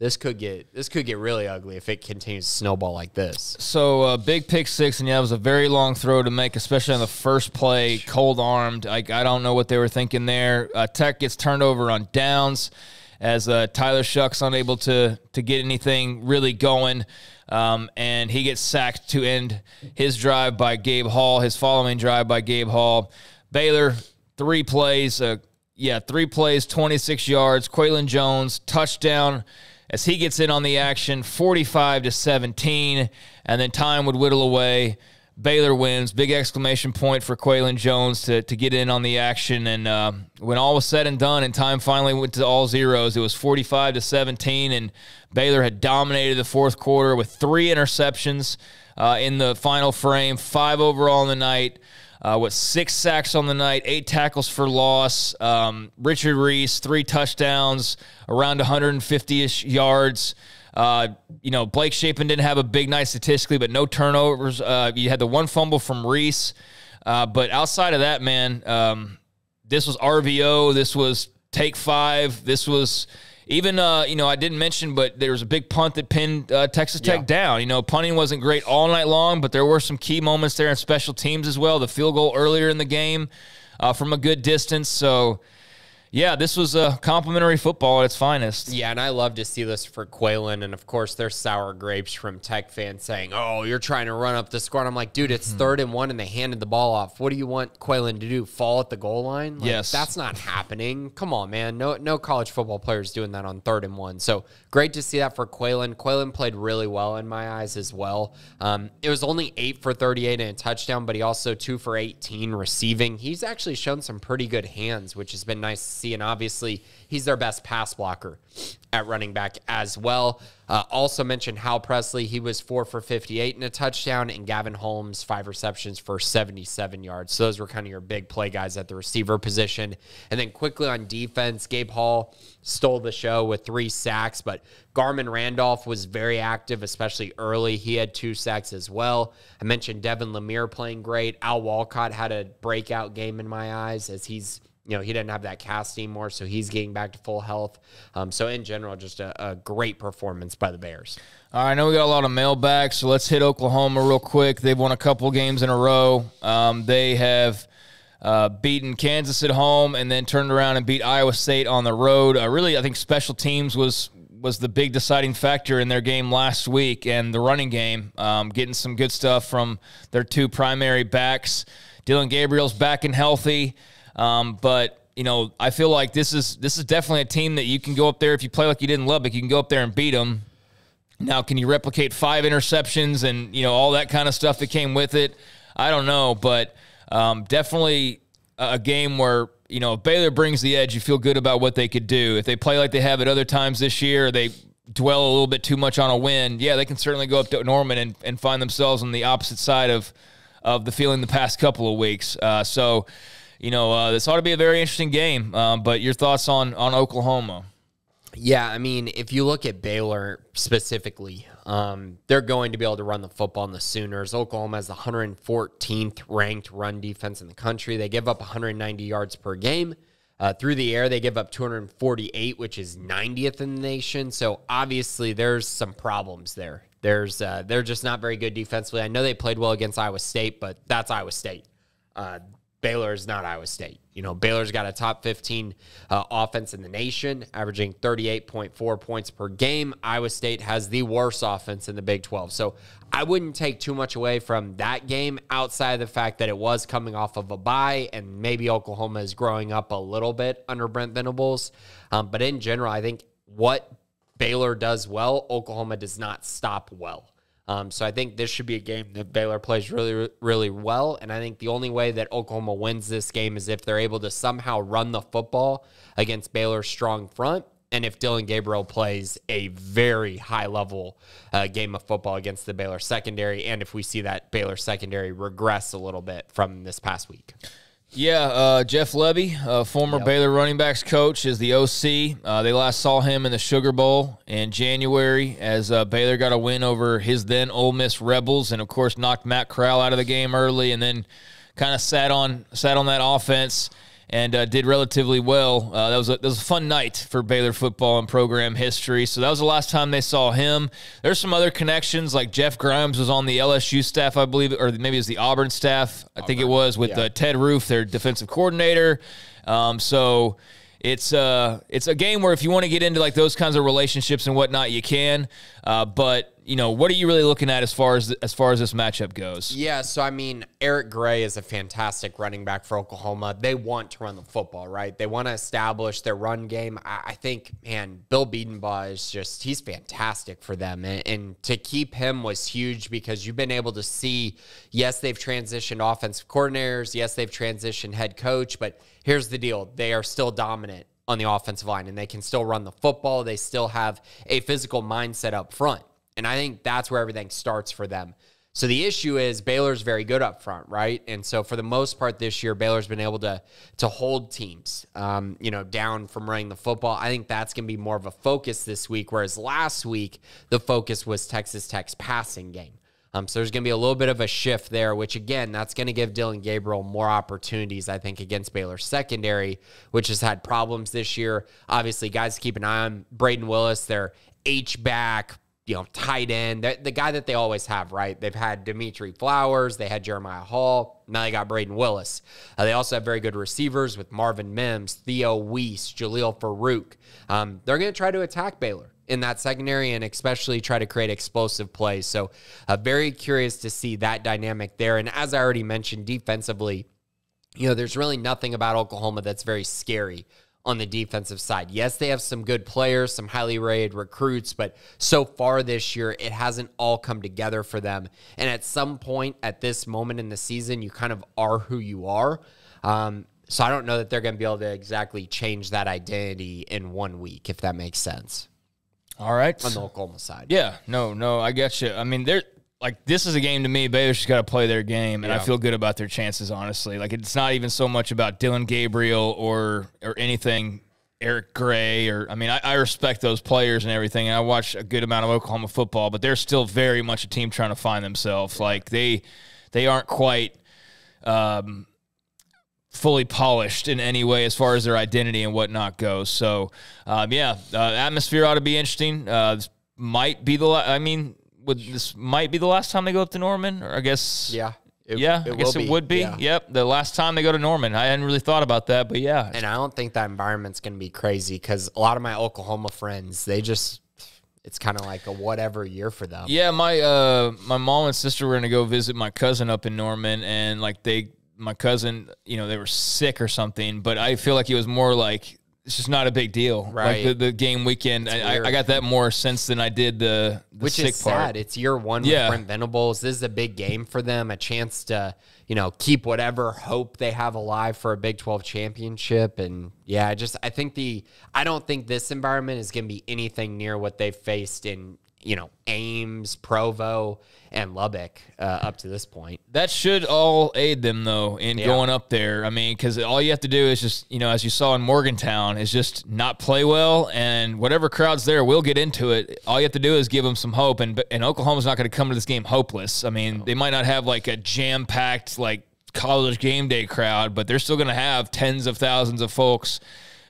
this could get this could get really ugly if it continues to snowball like this. So uh, big pick six, and yeah, it was a very long throw to make, especially on the first play, cold armed. Like I don't know what they were thinking there. Uh, Tech gets turned over on downs as uh, Tyler Shough's unable to to get anything really going. Um, and he gets sacked to end his drive by Gabe Hall, his following drive by Gabe Hall. Baylor, three plays, uh, yeah, three plays, 26 yards. Qualan Jones, touchdown as he gets in on the action, 45 to 17. And then time would whittle away. Baylor wins. Big exclamation point for Qualan Jones to, to get in on the action. And uh, when all was said and done, and time finally went to all zeros, it was 45 to 17. And Baylor had dominated the fourth quarter with three interceptions uh, in the final frame, five overall in the night uh, with six sacks on the night, eight tackles for loss. Um, Richard Reese, three touchdowns, around 150 ish yards. Uh, you know, Blake Shapen didn't have a big night statistically, but no turnovers. Uh, you had the one fumble from Reese. Uh, but outside of that, man, um, this was RVO. This was take five. This was even uh, you know I didn't mention, but there was a big punt that pinned uh, Texas Tech Yeah. down. You know, punting wasn't great all night long, but there were some key moments there in special teams as well. The field goal earlier in the game uh, from a good distance. So, yeah, this was a complimentary football at its finest. Yeah, and I love to see this for Qualan. And of course, there's sour grapes from Tech fans saying, oh, you're trying to run up the score. And I'm like, dude, Hmm. it's third and one, and they handed the ball off. What do you want Qualan to do? Fall at the goal line? Like, Yes. That's not happening. Come on, man. No, no college football players doing that on third and one. So great to see that for Qualan. Qualan played really well in my eyes as well. Um, it was only eight for 38 and a touchdown, but he also two for 18 receiving. He's actually shown some pretty good hands, which has been nice to And obviously, he's their best pass blocker at running back as well. Uh, also mentioned Hal Presley. He was four for 58 and a touchdown, and Gavin Holmes, five receptions for 77 yards. So those were kind of your big play guys at the receiver position. And then quickly on defense, Gabe Hall stole the show with three sacks, but Garmon Randolph was very active, especially early. He had two sacks as well. I mentioned Devin Lemear playing great. Al Walcott had a breakout game in my eyes as he's you know, he didn't have that cast anymore, so he's getting back to full health. Um, so in general, just a, a great performance by the Bears. All right, I know we got a lot of mailbags, so let's hit Oklahoma real quick. They've won a couple games in a row. Um, they have uh, beaten Kansas at home and then turned around and beat Iowa State on the road. Uh, really, I think special teams was was the big deciding factor in their game last week, and the running game, um, getting some good stuff from their two primary backs. Dillon Gabriel's back and healthy, um, but you know, I feel like this is this is definitely a team that you can go up there if you play like you did in Lubbock. You can go up there and beat them. Now, can you replicate five interceptions and you know all that kind of stuff that came with it? I don't know, but um, definitely a game where you know if Baylor brings the edge, you feel good about what they could do. If they play like they have at other times this year, they dwell a little bit too much on a win. Yeah, they can certainly go up to Norman and, and find themselves on the opposite side of of the feeling the past couple of weeks. Uh, so, you know, uh, this ought to be a very interesting game. Um, but your thoughts on on Oklahoma? Yeah, I mean, if you look at Baylor specifically, um, they're going to be able to run the football on the Sooners. Oklahoma has the 114th ranked run defense in the country. They give up 190 yards per game. Uh, through the air, they give up 248, which is 90th in the nation. So obviously, there's some problems there. There's uh, they're just not very good defensively. I know they played well against Iowa State, but that's Iowa State. Uh, Baylor is not Iowa State. You know, Baylor's got a top 15 uh, offense in the nation, averaging 38.4 points per game. Iowa State has the worst offense in the Big 12. So I wouldn't take too much away from that game outside of the fact that it was coming off of a bye and maybe Oklahoma is growing up a little bit under Brent Venables. Um, but in general, I think what Baylor does well, Oklahoma does not stop well. Um, so I think this should be a game that Baylor plays really, really well. And I think the only way that Oklahoma wins this game is if they're able to somehow run the football against Baylor's strong front. And if Dillon Gabriel plays a very high level uh, game of football against the Baylor secondary, and if we see that Baylor secondary regress a little bit from this past week. Yeah, uh, Jeff Lebby, uh, former Baylor running backs coach, is the OC. Uh, they last saw him in the Sugar Bowl in January as uh, Baylor got a win over his then Ole Miss Rebels, and of course knocked Matt Corral out of the game early, and then kind of sat on sat on that offense and uh, did relatively well. Uh, that was a, that was a fun night for Baylor football and program history. So that was the last time they saw him. There's some other connections, like Jeff Grimes was on the LSU staff, I believe, or maybe it was the Auburn staff. I think it was with uh, Ted Roof, their defensive coordinator. Um, so it's uh it's a game where if you want to get into like those kinds of relationships and whatnot, you can. Uh, but you know, what are you really looking at as far as as far as this matchup goes? Yeah, so I mean, Eric Gray is a fantastic running back for Oklahoma. They want to run the football, right? They want to establish their run game. I, I think, man, Bill Bedenbaugh is just, he's fantastic for them. And, and to keep him was huge because you've been able to see, yes, they've transitioned offensive coordinators. Yes, they've transitioned head coach. But here's the deal they are still dominant on the offensive line and they can still run the football. They still have a physical mindset up front. And I think that's where everything starts for them. So the issue is Baylor's very good up front, right? And so for the most part this year, Baylor's been able to to hold teams, um, you know, down from running the football. I think that's going to be more of a focus this week. Whereas last week the focus was Texas Tech's passing game. Um, so there's going to be a little bit of a shift there, which again, that's going to give Dillon Gabriel more opportunities, I think, against Baylor's secondary, which has had problems this year. Obviously, guys keep an eye on Brayden Willis, their H back, you know, tight end, the, the, guy that they always have, right? They've had Dimitri Flowers, they had Jeremiah Hall, now they got Brayden Willis. Uh, they also have very good receivers with Marvin Mims, Theo Wease, Jalil Farooq. Um, they're going to try to attack Baylor in that secondary and especially try to create explosive plays. So, uh, very curious to see that dynamic there. And as I already mentioned, defensively, you know, there's really nothing about Oklahoma that's very scary on the defensive side. Yes, they have some good players, some highly rated recruits, but so far this year, it hasn't all come together for them. And at some point at this moment in the season, you kind of are who you are. Um, so I don't know that they're going to be able to exactly change that identity in one week, if that makes sense. All right. On the Oklahoma side. Yeah. No, no, I get you. I mean, they're like this is a game to me. Baylor's just got to play their game, and yeah. I feel good about their chances. Honestly, like it's not even so much about Dillon Gabriel or or anything. Eric Gray, or I mean, I, I, respect those players and everything, and I watch a good amount of Oklahoma football, but they're still very much a team trying to find themselves. Like they, they aren't quite um, fully polished in any way as far as their identity and whatnot goes. So, um, yeah, uh, atmosphere ought to be interesting. Uh, this might be the. La- I mean, would this might be the last time they go up to Norman, or I guess yeah. It, yeah, it I guess it be. would be. Yeah. Yep, the last time they go to Norman, I hadn't really thought about that, but yeah. And I don't think that environment's going to be crazy because a lot of my Oklahoma friends, they just it's kind of like a whatever year for them. Yeah, my uh my mom and sister were going to go visit my cousin up in Norman, and like they my cousin, you know, they were sick or something, but I feel like it was more like it's just not a big deal. Right. Like the, the game weekend, I, I, got that more sense than I did the, the which is part. sad. It's year one yeah. with Brent Venables. This is a big game for them, a chance to you know keep whatever hope they have alive for a Big Twelve championship. And yeah, I just I think the I don't think this environment is going to be anything near what they've faced in you know Ames, Provo, and Lubbock uh, up to this point. That should all aid them though in yeah. going up there. I mean, because all you have to do is just you know, as you saw in Morgantown, is just not play well, and whatever crowds there will get into it. All you have to do is give them some hope, and and Oklahoma's not going to come to this game hopeless. I mean, they might not have like a jam packed like college game day crowd, but they're still going to have tens of thousands of folks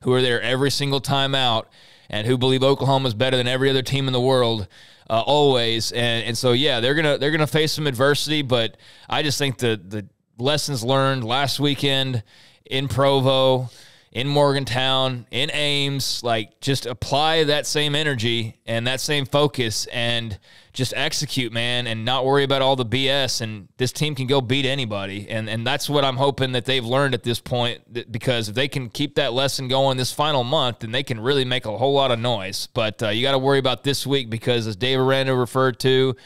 who are there every single time out and who believe Oklahoma is better than every other team in the world uh, always. And and so yeah, they're gonna they're gonna face some adversity, but I just think the the lessons learned last weekend in Provo in Morgantown, in Ames, like just apply that same energy and that same focus and just execute, man, and not worry about all the BS. And this team can go beat anybody. And and that's what I'm hoping that they've learned at this point. Because if they can keep that lesson going this final month, then they can really make a whole lot of noise. But uh, you got to worry about this week because, as Dave Aranda referred to,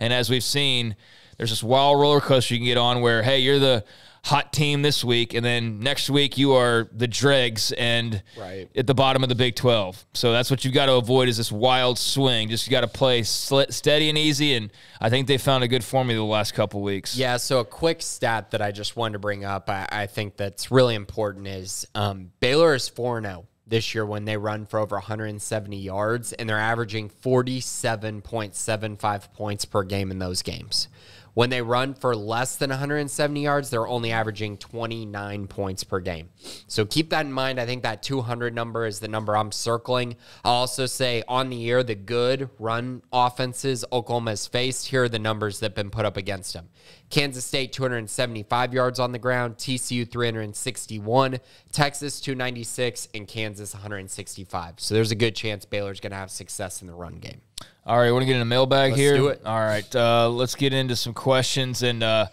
and as we've seen, there's this wild roller coaster you can get on where, hey, you're the hot team this week, and then next week you are the dregs and right. at the bottom of the Big Twelve. So that's what you've got to avoid is this wild swing. Just you got to play steady and easy, and I think they found a good formula the last couple weeks. Yeah. So a quick stat that I just wanted to bring up, I, I think that's really important is um, Baylor is four zero oh this year when they run for over 170 yards, and they're averaging 47.75 points per game in those games. When they run for less than 170 yards, they're only averaging 29 points per game. So keep that in mind. I think that 200 number is the number I'm circling. I'll also say on the year, the good run offenses Oklahoma has faced, here are the numbers that have been put up against them. Kansas State 275 yards on the ground, TCU 361, Texas 296, and Kansas 165. So there's a good chance Baylor's going to have success in the run game. All right, we want to get in a mailbag let's here? do it. All right, uh, let's get into some questions. And uh,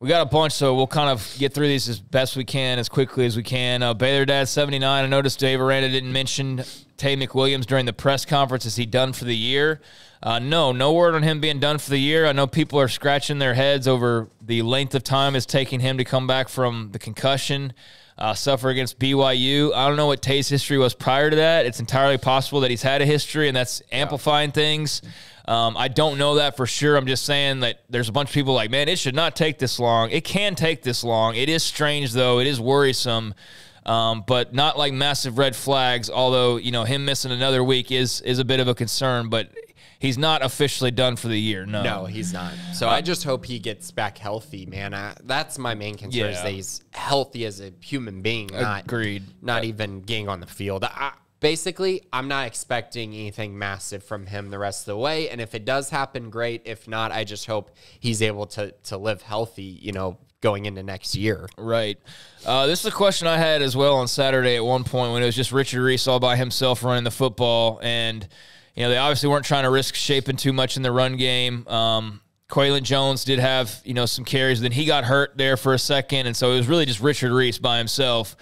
we got a bunch, so we'll kind of get through these as best we can, as quickly as we can. Uh, Baylor Dad 79. I noticed Dave Aranda didn't mention Taye McWilliams during the press conference. Is he done for the year? Uh, no, no word on him being done for the year. I know people are scratching their heads over the length of time it's taking him to come back from the concussion uh, suffer against BYU. I don't know what Taye's history was prior to that. It's entirely possible that he's had a history and that's amplifying yeah. things. Um, I don't know that for sure. I'm just saying that there's a bunch of people like, man, it should not take this long. It can take this long. It is strange, though. It is worrisome. Um, but not like massive red flags. Although you know him missing another week is is a bit of a concern. But he's not officially done for the year. No, No, he's not. So I just hope he gets back healthy, man. I, that's my main concern is Yeah. that he's healthy as a human being, not Agreed. not even getting on the field. I, basically, I'm not expecting anything massive from him the rest of the way. And if it does happen, great. If not, I just hope he's able to to live healthy. You know, going into next year. Right. Uh, this is a question I had as well on Saturday at one point when it was just Richard Reese all by himself running the football. And, you know, they obviously weren't trying to risk shaping too much in the run game. Um, Qualan Jones did have, you know, some carries. Then he got hurt there for a second. And so it was really just Richard Reese by himself.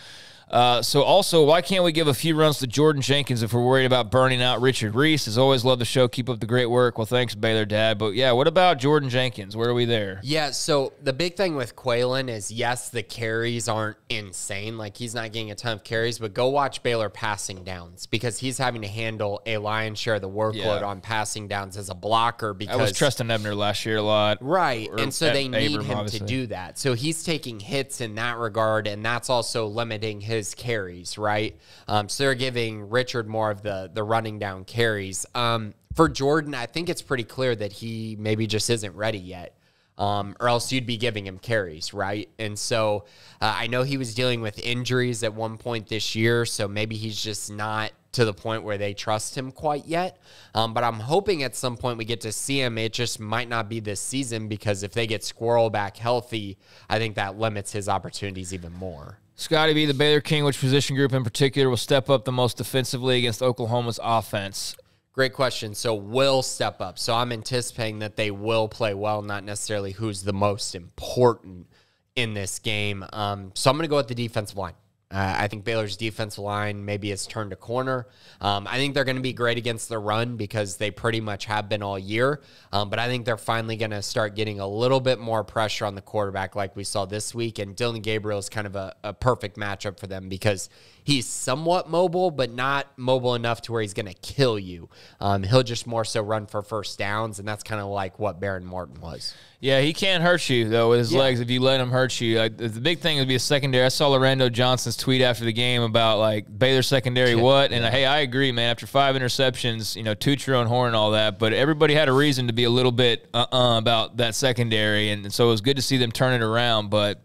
Uh, so also, why can't we give a few runs to Jordan Jenkins if we're worried about burning out Richard Reese? As always, love the show. Keep up the great work. Well, thanks, Baylor Dad. But yeah, what about Jordan Jenkins? Where are we there? Yeah, so the big thing with Qualan is yes, the carries aren't insane. Like he's not getting a ton of carries, but go watch Baylor passing downs because he's having to handle a lion's share of the workload Yeah. on passing downs as a blocker because That was Trestan Ebner last year a lot. Right. Or And so they need him obviously. to do that. So he's taking hits in that regard, and that's also limiting his carries, right? Um, so they're giving Richard more of the the running down carries. Um, for Jordan, I think it's pretty clear that he maybe just isn't ready yet. Um, or else you'd be giving him carries, right? And so uh, I know he was dealing with injuries at one point this year, so maybe he's just not to the point where they trust him quite yet. Um, but I'm hoping at some point we get to see him. It just might not be this season because if they get Squirrel back healthy, I think that limits his opportunities even more. Scotty B, the Baylor King, which position group in particular will step up the most defensively against Oklahoma's offense? Great question. So will step up. So I'm anticipating that they will play well, not necessarily who's the most important in this game. Um, so I'm going to go with the defensive line. Uh, I think Baylor's defensive line maybe has turned a corner. Um, I think they're going to be great against the run because they pretty much have been all year. Um, but I think they're finally going to start getting a little bit more pressure on the quarterback like we saw this week. And Dillon Gabriel is kind of a, a perfect matchup for them because he's somewhat mobile, but not mobile enough to where he's going to kill you. Um, he'll just more so run for first downs. And that's kind of like what Behren Morton was. Yeah, he can't hurt you though with his Yeah. legs if you let him hurt you. Like, the big thing would be a secondary. I saw Lorando Johnson's tweet after the game about like Baylor secondary what, and hey, I agree, man. After five interceptions, you know, toot your own horn and all that, but everybody had a reason to be a little bit uh uh about that secondary, and so it was good to see them turn it around. But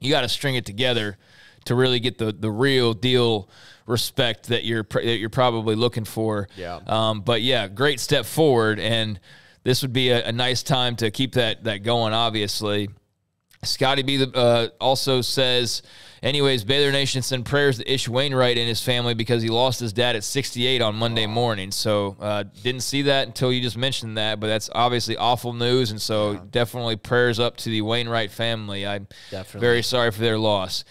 you got to string it together to really get the the real deal respect that you're pr- that you're probably looking for. Yeah. Um, but yeah, great step forward, and this would be a, a nice time to keep that that going. Obviously, Scotty B uh, also says, anyways, Baylor Nation send prayers to Ish Wainwright and his family because he lost his dad at 68 on Monday morning. So uh, didn't see that until you just mentioned that, but that's obviously awful news. And so definitely prayers up to the Wainwright family. I'm Definitely. very sorry for their loss.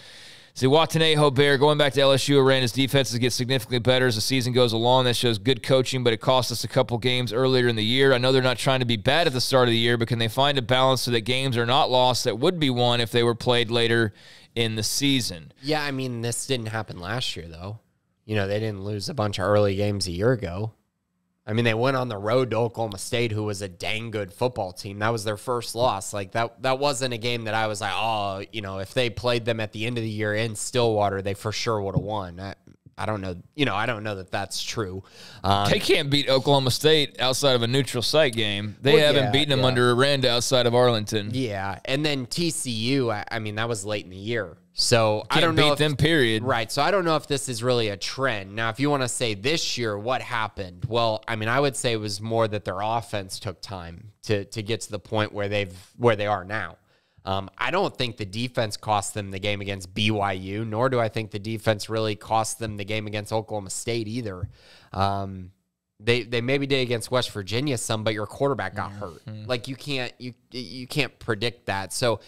Ziwatanejo Bear going back to LSU, Aranda's defenses get significantly better as the season goes along. That shows good coaching, but it cost us a couple games earlier in the year. I know they're not trying to be bad at the start of the year, but can they find a balance so that games are not lost that would be won if they were played later in the season? Yeah, I mean, this didn't happen last year, though. You know, they didn't lose a bunch of early games a year ago. I mean, they went on the road to Oklahoma State, who was a dang good football team. That was their first loss. Like that, that wasn't a game that I was like, oh, you know, if they played them at the end of the year in Stillwater, they for sure would have won. I, I don't know. You know, I don't know that that's true. Um, They can't beat Oklahoma State outside of a neutral site game. They Well, haven't yeah, beaten them yeah. under Aranda outside of Arlington. yeah, and then TCU. I, I mean, that was late in the year, so I Can't don't know beat if, them, period. Right. So I don't know if this is really a trend. Now, if you want to say this year, what happened? Well, I mean, I would say it was more that their offense took time to to get to the point where they've where they are now. Um, I don't think the defense cost them the game against BYU, nor do I think the defense really cost them the game against Oklahoma State either. Um, they they maybe did against West Virginia some, but your quarterback got hurt. Like you can't you you can't predict that. So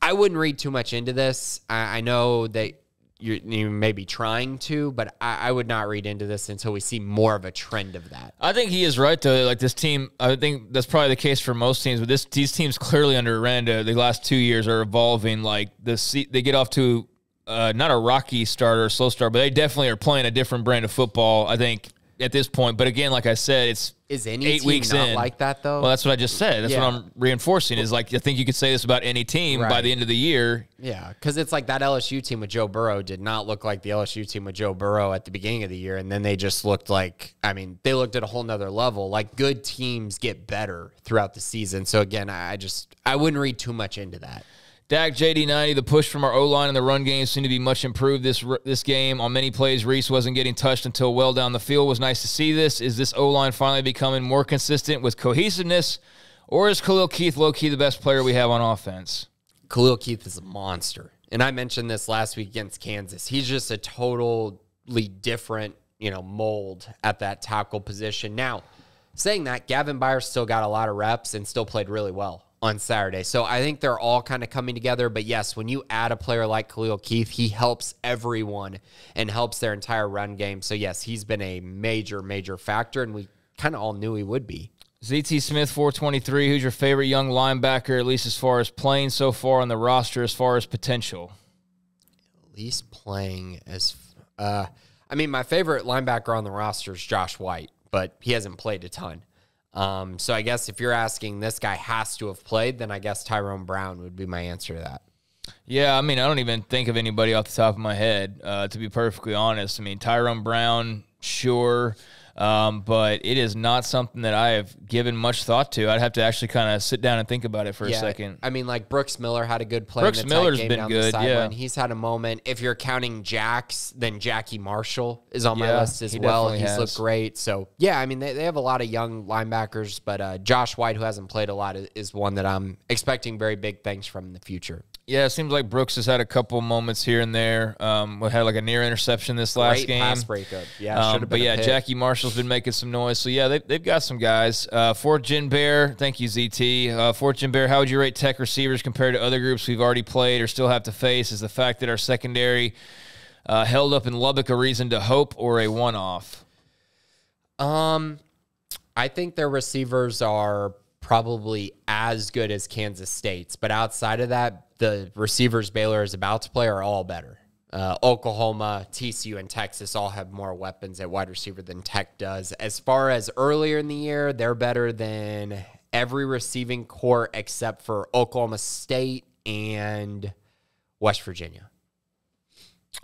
I wouldn't read too much into this. I, I know that you you may be trying to, but I, I would not read into this until we see more of a trend of that. I think he is right though. Like this team, I think that's probably the case for most teams. But this these teams clearly under Aranda, the last two years are evolving. Like the they get off to uh, not a rocky start or a slow start, but they definitely are playing a different brand of football. I think at this point. But again, like I said, it's Is any eight team weeks not in. like that though? Well, that's what I just said. That's Yeah. what I'm reinforcing. Is like I think you could say this about any team by the end of the year. Yeah, because it's like that LSU team with Joe Burrow did not look like the LSU team with Joe Burrow at the beginning of the year. And then they just looked like, I mean, they looked at a whole nother level. Like good teams get better throughout the season. So again, I just, I wouldn't read too much into that. Dak JD90, the push from our O line and the run game seemed to be much improved this this game. On many plays, Reese wasn't getting touched until well down the field. Was nice to see this. Is this O line finally becoming more consistent with cohesiveness, or is Khalil Keith low key the best player we have on offense? Khalil Keith is a monster. And I mentioned this last week against Kansas. He's just a totally different, you know, mold at that tackle position. Now, saying that, Gavin Byers still got a lot of reps and still played really well on Saturday. So I think they're all kind of coming together. But yes, when you add a player like Khalil Keith, he helps everyone and helps their entire run game. So yes, he's been a major, major factor, and we kind of all knew he would be. ZT Smith 423. Who's your favorite young linebacker, at least as far as playing so far on the roster, as far as potential? At least playing as uh I mean my favorite linebacker on the roster is Josh White, but he hasn't played a ton. Um so I guess if you're asking this guy has to have played, then I guess Tyrone Brown would be my answer to that. Yeah, I mean, I don't even think of anybody off the top of my head, uh, to be perfectly honest. I mean, Tyrone Brown, sure, um, but it is not something that I have given much thought to. I'd have to actually kind of sit down and think about it for a second. I mean, like Brooks Miller had a good play. Brooks in the Miller's game been down good, yeah. sideline. he's had a moment. If you're counting Jacks, then Jackie Marshall is on my list as he well. He's has. looked great. So yeah, I mean, they, they have a lot of young linebackers, but uh, Josh White, who hasn't played a lot, is, is one that I'm expecting very big things from in the future. Yeah, it seems like Brooks has had a couple moments here and there. Um, we had like a near interception this last Great game. pass breakup. Yeah, Um, but yeah. Jackie Marshall's been making some noise. So yeah, they, they've got some guys. Uh, Fort Jin Bear, thank you ZT. Uh, Fort Jin Bear, how would you rate Tech receivers compared to other groups we've already played or still have to face? Is the fact that our secondary uh, held up in Lubbock a reason to hope or a one-off? Um, I think their receivers are probably as good as Kansas State's, but outside of that, the receivers Baylor is about to play are all better. Uh, Oklahoma, TCU, and Texas all have more weapons at wide receiver than Tech does. As far as earlier in the year, they're better than every receiving core except for Oklahoma State and West Virginia.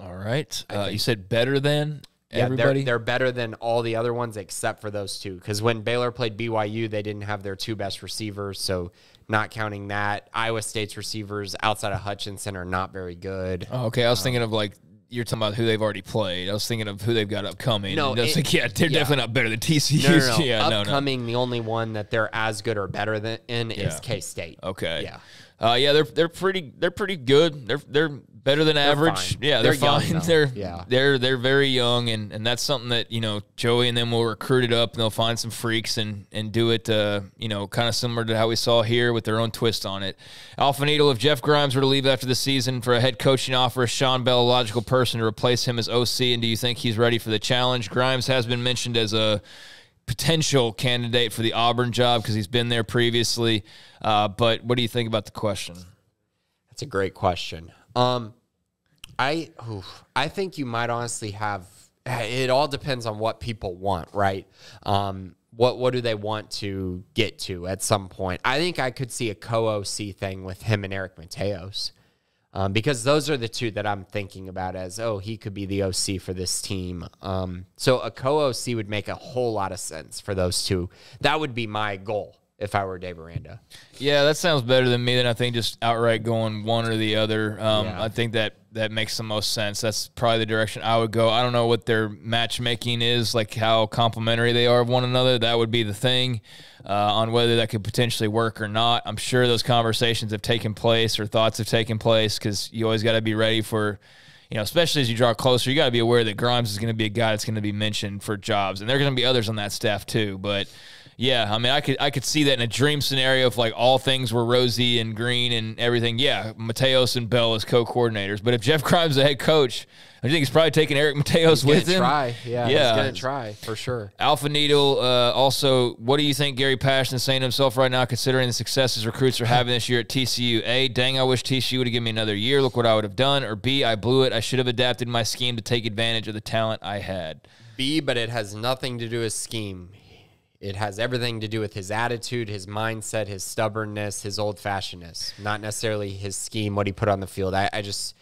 All right. Uh, you said better than Yeah, everybody? they're, they're better than all the other ones except for those two. Because when Baylor played BYU, they didn't have their two best receivers. So, not counting that, Iowa State's receivers outside of Hutchinson are not very good. Oh, okay, I was thinking of like you're talking about who they've already played. I was thinking of who they've got upcoming. No, it- like, yeah, they're yeah. definitely not better than TCU. No, no, no. yeah, no, no. Upcoming, the only one that they're as good or better than in Yeah. is K State. Okay. Yeah. Uh, yeah, they're they're pretty they're pretty good. They're they're better than average. fine. Yeah, they're, They're young, fine. they're Yeah. they're they're very young, and and that's something that you know Joey and them will recruit it up, and they'll find some freaks and and do it. Uh, you know, kind of similar to how we saw here with their own twist on it. Alpha Needle, if Jeff Grimes were to leave after the season for a head coaching offer, is Shawn Bell a logical person to replace him as OC? And do you think he's ready for the challenge? Grimes has been mentioned as a potential candidate for the Auburn job because he's been there previously. Uh, but what do you think about the question? That's a great question. Um, I oof, I think you might honestly have. It all depends on what people want, right? Um, what what do they want to get to at some point? I think I could see a co-OC thing with him and Eric Mateos. Um, because those are the two that I'm thinking about as oh he could be the OC for this team. Um, so a co-OC would make a whole lot of sense for those two. That would be my goal if I were Dave Aranda. Yeah, that sounds better than me. Than I think just outright going one or the other. Um, Yeah. I think that that makes the most sense. That's probably the direction I would go. I don't know what their matchmaking is, like how complementary they are of one another. That would be the thing uh, on whether that could potentially work or not. I'm sure those conversations have taken place or thoughts have taken place because you always got to be ready for. You know, especially as you draw closer, you got to be aware that Grimes is going to be a guy that's going to be mentioned for jobs, and there are going to be others on that staff too. But yeah, I mean, I could I could see that in a dream scenario if like all things were rosy and green and everything. Yeah, Mateos and Bell as co-coordinators. But if Jeff Grimes the head coach, I think he's probably taking Eric Mateos with him. try, yeah, yeah. he's gonna try for sure. Alpha Needle. Uh, also, what do you think Gary Patterson is saying to himself right now, considering the successes recruits are having this year at TCU? A, dang, I wish TCU would have given me another year. Look what I would have done. Or B, I blew it. I should have adapted my scheme to take advantage of the talent I had. B, but it has nothing to do with scheme. It has everything to do with his attitude, his mindset, his stubbornness, his old fashionedness, not necessarily his scheme, what he put on the field. I, I just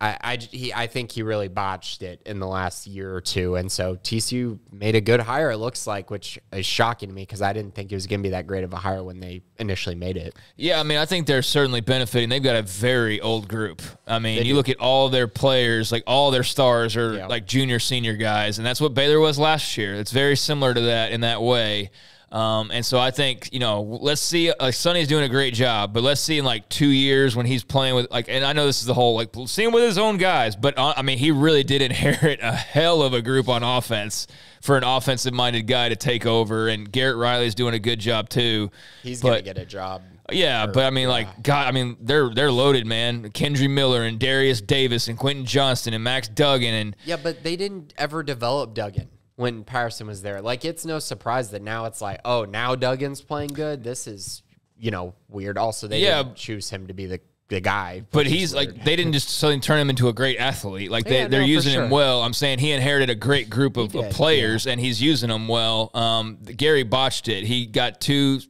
I, I, he, I think he really botched it in the last year or two. And so TCU made a good hire, it looks like, which is shocking to me because I didn't think it was going to be that great of a hire when they initially made it. Yeah, I mean, I think they're certainly benefiting. They've got a very old group. I mean, they you do. look at all their players, like all their stars are yeah. like junior, senior guys. And that's what Baylor was last year. It's very similar to that in that way. Um, and so I think you know, let's see. Like Sonny's doing a great job, but let's see in like two years when he's playing with like. And I know this is the whole like seeing with his own guys, but uh, I mean, he really did inherit a hell of a group on offense for an offensive minded guy to take over. And Garrett Riley's doing a good job too. He's gonna get a job. Yeah, but I mean, yeah. like God, I mean, they're they're loaded, man. Kendre Miller and Derius Davis and Quentin Johnston and Max Duggan and yeah, but they didn't ever develop Duggan when Patterson was there. Like it's no surprise that now it's like, oh, now Duggan's playing good. This is you know weird. Also, they yeah. didn't choose him to be the the guy. But he's weird. like they didn't just suddenly turn him into a great athlete. Like they, yeah, they're no, using sure. him well. I'm saying he inherited a great group of, of players yeah. and he's using them well. Um, Gary botched it. He got too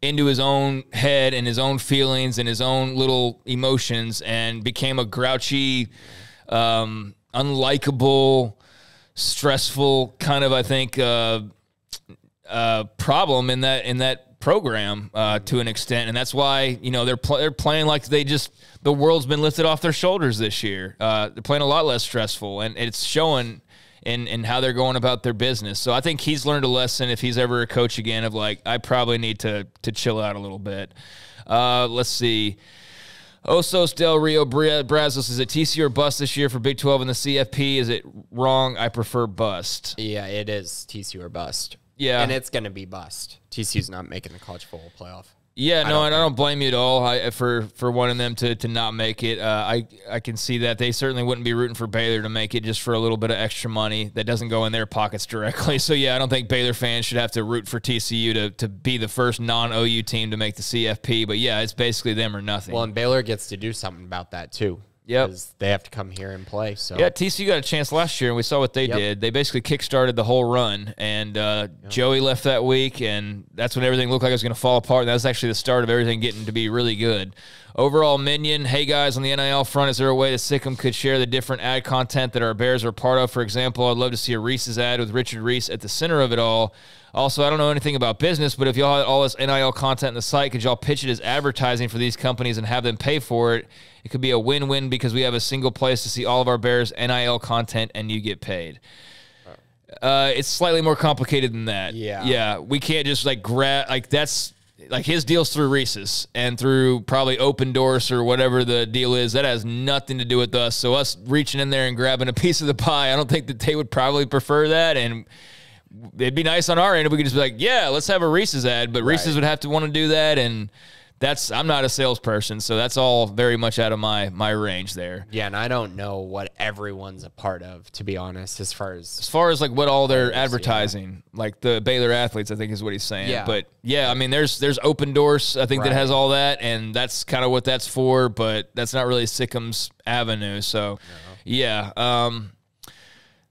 into his own head and his own feelings and his own little emotions and became a grouchy, um, unlikable stressful kind of I think uh, uh, problem in that in that program uh, to an extent, and that's why you know they're pl- they're playing like they just the world's been lifted off their shoulders this year. Uh, they're playing a lot less stressful, and it's showing in in how they're going about their business. So I think he's learned a lesson if he's ever a coach again of like I probably need to to chill out a little bit. Uh, let's see. Osos Del Rio Brazos is it TC or bust this year for Big 12 and the CFP? Is it wrong? I prefer bust. Yeah, it is TC or bust. Yeah. And it's going to be bust. TCU's not making the college football playoff. Yeah, no, and I don't blame you at all I, for for wanting them to to not make it. Uh, I I can see that they certainly wouldn't be rooting for Baylor to make it just for a little bit of extra money that doesn't go in their pockets directly. So yeah, I don't think Baylor fans should have to root for TCU to to be the first non OU team to make the CFP. But yeah, it's basically them or nothing. Well, and Baylor gets to do something about that too. Yep. They have to come here and play. So yeah, TCU got a chance last year, and we saw what they yep. did. They basically kickstarted the whole run, and uh, yep. Joey left that week, and that's when everything looked like it was going to fall apart. And that was actually the start of everything getting to be really good. Overall, Minion, hey guys, on the NIL front, is there a way that SicEm could share the different ad content that our Bears are part of? For example, I'd love to see a Reese's ad with Richard Reese at the center of it all. Also, I don't know anything about business, but if y'all had all this NIL content in the site, could y'all pitch it as advertising for these companies and have them pay for it? It could be a win win because we have a single place to see all of our Bears NIL content and you get paid. Uh, it's slightly more complicated than that. Yeah. Yeah. We can't just like grab, like, that's like his deal's through Reese's and through probably Opendorse or whatever the deal is. That has nothing to do with us. So, us reaching in there and grabbing a piece of the pie, I don't think that they would probably prefer that. And, it'd be nice on our end if we could just be like, yeah, let's have a Reese's ad, but right. Reese's would have to want to do that, and that's I'm not a salesperson, so that's all very much out of my my range there. Yeah, and I don't know what everyone's a part of, to be honest, as far as as far as like what all their advertising, yeah. like the Baylor athletes, I think is what he's saying. Yeah. But yeah, I mean, there's there's Opendorse, I think right. that has all that, and that's kind of what that's for, but that's not really SicEm's avenue. So, no. yeah, um,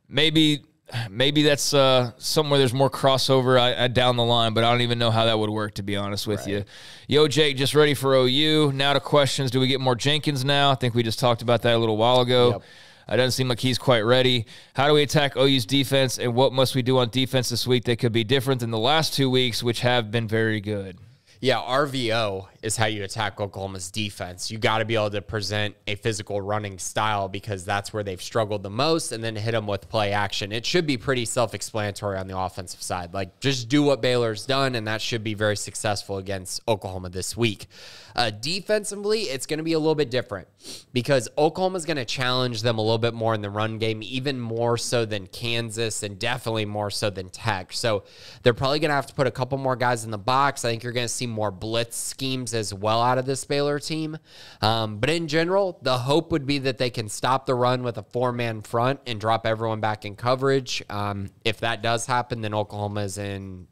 maybe maybe that's uh, somewhere there's more crossover I, I, down the line, but I don't even know how that would work to be honest with right. you. Yo, Jake, just ready for OU. Now to questions: Do we get more Jenkins now? I think we just talked about that a little while ago. Yep. It doesn't seem like he's quite ready. How do we attack OU's defense, and what must we do on defense this week that could be different than the last two weeks, which have been very good? Yeah, RPO is how you attack Oklahoma's defense. You got to be able to present a physical running style because that's where they've struggled the most and then hit them with play action. It should be pretty self explanatory on the offensive side. Like, just do what Baylor's done, and that should be very successful against Oklahoma this week. Uh, defensively, it's going to be a little bit different because Oklahoma's going to challenge them a little bit more in the run game, even more so than Kansas and definitely more so than Tech. So they're probably going to have to put a couple more guys in the box. I think you're going to see more blitz schemes as well out of this Baylor team. Um, but in general, the hope would be that they can stop the run with a four man front and drop everyone back in coverage. Um, if that does happen, then Oklahoma is in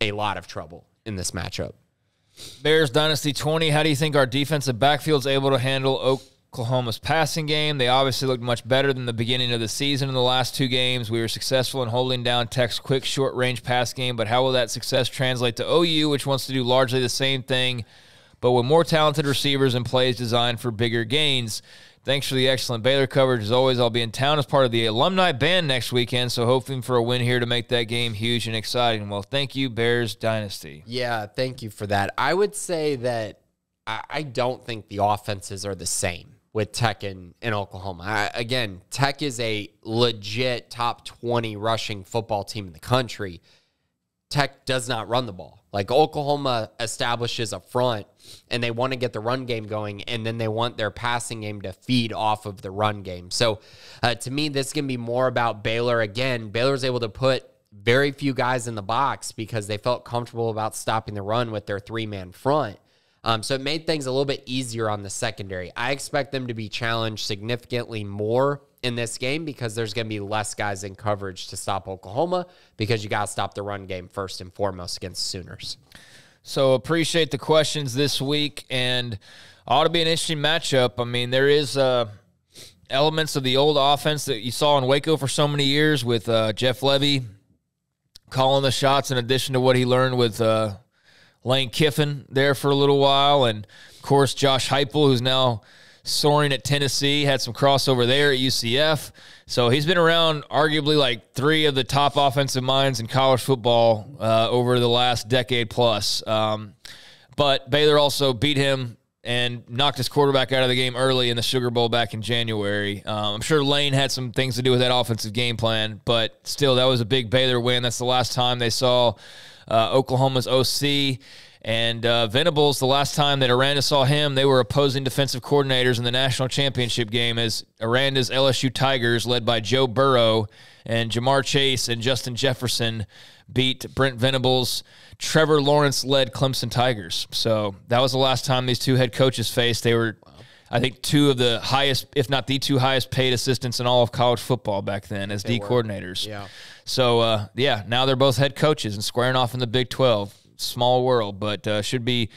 a lot of trouble in this matchup. Bears Dynasty 20. How do you think our defensive backfield is able to handle Oklahoma's passing game. They obviously looked much better than the beginning of the season in the last two games. We were successful in holding down Tech's quick, short range pass game, but how will that success translate to OU, which wants to do largely the same thing, but with more talented receivers and plays designed for bigger gains? Thanks for the excellent Baylor coverage. As always, I'll be in town as part of the alumni band next weekend, so hoping for a win here to make that game huge and exciting. Well, thank you, Bears Dynasty. Yeah, thank you for that. I would say that I, don't think the offenses are the same with Tech in, in Oklahoma. I, again, Tech is a legit top 20 rushing football team in the country. Tech does not run the ball. Like Oklahoma establishes a front and they want to get the run game going, and then they want their passing game to feed off of the run game. So uh, to me, this can be more about Baylor. Again, Baylor's able to put very few guys in the box because they felt comfortable about stopping the run with their three man front. Um, so it made things a little bit easier on the secondary. I expect them to be challenged significantly more in this game because there's going to be less guys in coverage to stop Oklahoma because you got to stop the run game first and foremost against Sooners. So appreciate the questions this week and ought to be an interesting matchup. I mean, there is uh, elements of the old offense that you saw in Waco for so many years with uh, Jeff Lebby calling the shots in addition to what he learned with uh, Lane Kiffin there for a little while. And of course, Josh Heupel, who's now soaring at Tennessee, had some crossover there at UCF. So he's been around arguably like three of the top offensive minds in college football uh, over the last decade plus. Um, but Baylor also beat him and knocked his quarterback out of the game early in the Sugar Bowl back in January. Um, I'm sure Lane had some things to do with that offensive game plan, but still, that was a big Baylor win. That's the last time they saw uh, Oklahoma's OC. And uh, Venables, the last time that Aranda saw him, they were opposing defensive coordinators in the national championship game as Aranda's LSU Tigers, led by Joe Burrow and Ja'Marr Chase and Justin Jefferson, beat Brent Venables' Trevor Lawrence led Clemson Tigers. So that was the last time these two head coaches faced. They were, I think, two of the highest, if not the two highest paid assistants in all of college football back then as D coordinators. Yeah. So, uh, yeah, now they're both head coaches and squaring off in the Big 12 small world, but uh, should be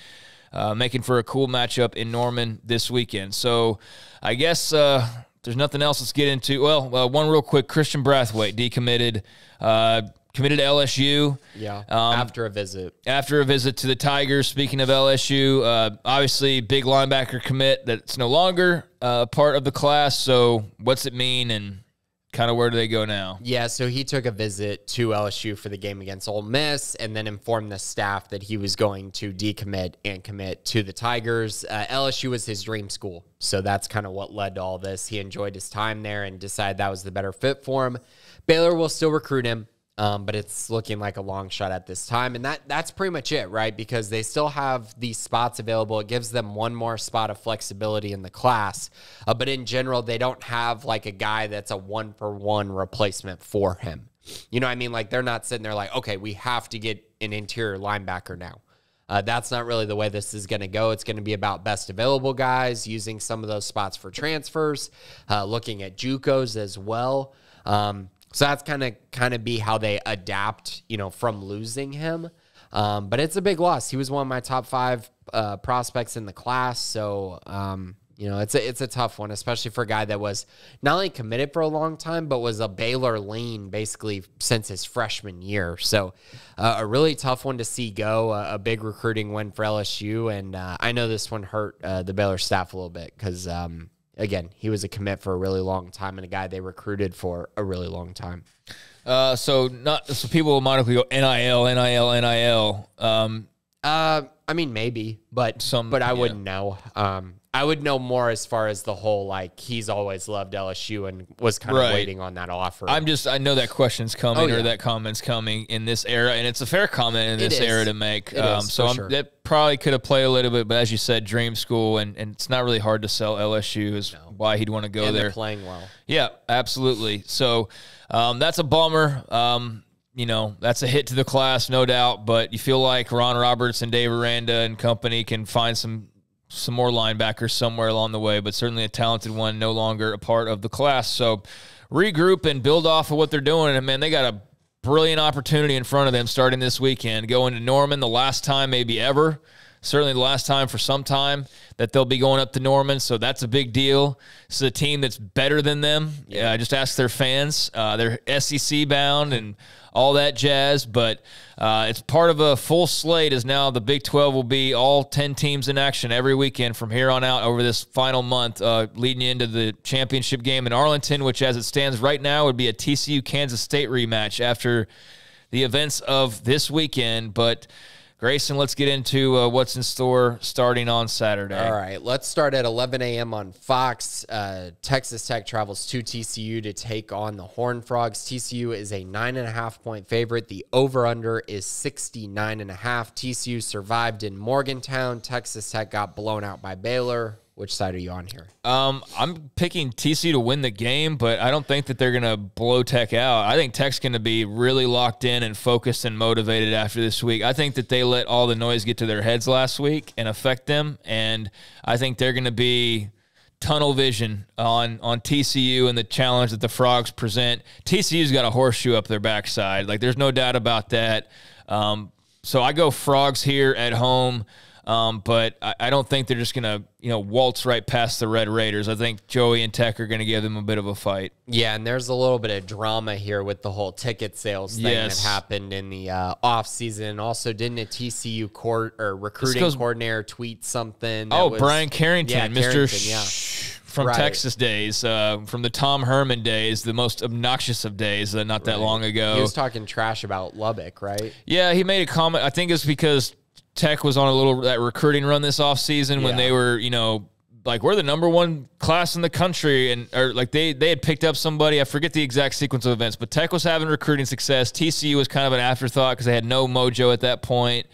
uh, making for a cool matchup in Norman this weekend. So I guess uh, there's nothing else. Let's get into. Well, uh, one real quick Christian Brathwaite decommitted. Uh, committed to LSU. Yeah. Um, after a visit. After a visit to the Tigers. Speaking of LSU, uh, obviously big linebacker commit that's no longer a part of the class. So what's it mean and kind of where do they go now? Yeah, so he took a visit to LSU for the game against Ole Miss and then informed the staff that he was going to decommit and commit to the Tigers. Uh, LSU was his dream school. So that's kind of what led to all this. He enjoyed his time there and decided that was the better fit for him. Baylor will still recruit him. Um, but it's looking like a long shot at this time, and that that's pretty much it, right? Because they still have these spots available. It gives them one more spot of flexibility in the class, uh, but in general, they don't have like a guy that's a one for one replacement for him. You know, what I mean, like they're not sitting there like, okay, we have to get an interior linebacker now. Uh, that's not really the way this is going to go. It's going to be about best available guys, using some of those spots for transfers, uh, looking at JUCOs as well. Um, so that's kind of kind of be how they adapt, you know, from losing him. Um, but it's a big loss. He was one of my top five uh, prospects in the class. So um, you know, it's a it's a tough one, especially for a guy that was not only committed for a long time, but was a Baylor lean basically since his freshman year. So uh, a really tough one to see go. A, a big recruiting win for LSU, and uh, I know this one hurt uh, the Baylor staff a little bit because. Um, again, he was a commit for a really long time and a guy they recruited for a really long time. Uh, so not so people will automatically go NIL, NIL, NIL. Um, uh, I mean maybe, but some, but I yeah. wouldn't know. Um, I would know more as far as the whole like he's always loved LSU and was kind right. of waiting on that offer. I'm just I know that question's coming oh, yeah. or that comment's coming in this era, and it's a fair comment in this era to make. Um, is, so sure. that probably could have played a little bit, but as you said, dream school, and, and it's not really hard to sell LSU is no. why he'd want to go and there. playing well. Yeah, absolutely. So um, that's a bummer. Um, you know, that's a hit to the class, no doubt. But you feel like Ron Roberts and Dave Aranda and company can find some some more linebackers somewhere along the way, but certainly a talented one, no longer a part of the class. So regroup and build off of what they're doing. And man, they got a brilliant opportunity in front of them starting this weekend. Going to Norman the last time maybe ever certainly the last time for some time that they'll be going up to Norman. So that's a big deal. This is a team that's better than them. Yeah, I just ask their fans. Uh, they're SEC bound and all that jazz. But uh, it's part of a full slate. As now the Big 12 will be all 10 teams in action every weekend from here on out over this final month, uh, leading into the championship game in Arlington, which as it stands right now would be a TCU Kansas State rematch after the events of this weekend. But Grayson, let's get into uh, what's in store starting on Saturday. All right, let's start at 11 a.m. on Fox. Uh, Texas Tech travels to TCU to take on the Horned Frogs. TCU is a nine and a half point favorite. The over under is 69 and a half. TCU survived in Morgantown. Texas Tech got blown out by Baylor. Which side are you on here? Um, I'm picking TC to win the game, but I don't think that they're going to blow Tech out. I think Tech's going to be really locked in and focused and motivated after this week. I think that they let all the noise get to their heads last week and affect them, and I think they're going to be tunnel vision on on TCU and the challenge that the Frogs present. TCU's got a horseshoe up their backside, like there's no doubt about that. Um, so I go Frogs here at home. Um, but I, I, don't think they're just going to, you know, waltz right past the Red Raiders. I think Joey and Tech are going to give them a bit of a fight. Yeah, and there's a little bit of drama here with the whole ticket sales thing yes. that happened in the uh, off season. Also, didn't a TCU court or recruiting goes, coordinator tweet something? Oh, was, Bryan Carrington, yeah, Mr. Carrington, yeah. from right. Texas days, uh, from the Tom Herman days, the most obnoxious of days, uh, not that right. long ago. He was talking trash about Lubbock, right? Yeah, he made a comment. I think it's because Tech was on a little that recruiting run this offseason yeah. when they were, you know, like we're the number one class in the country and or like they they had picked up somebody. I forget the exact sequence of events but tech was having recruiting success. Tcu was kind of an afterthought because they had no mojo at that point.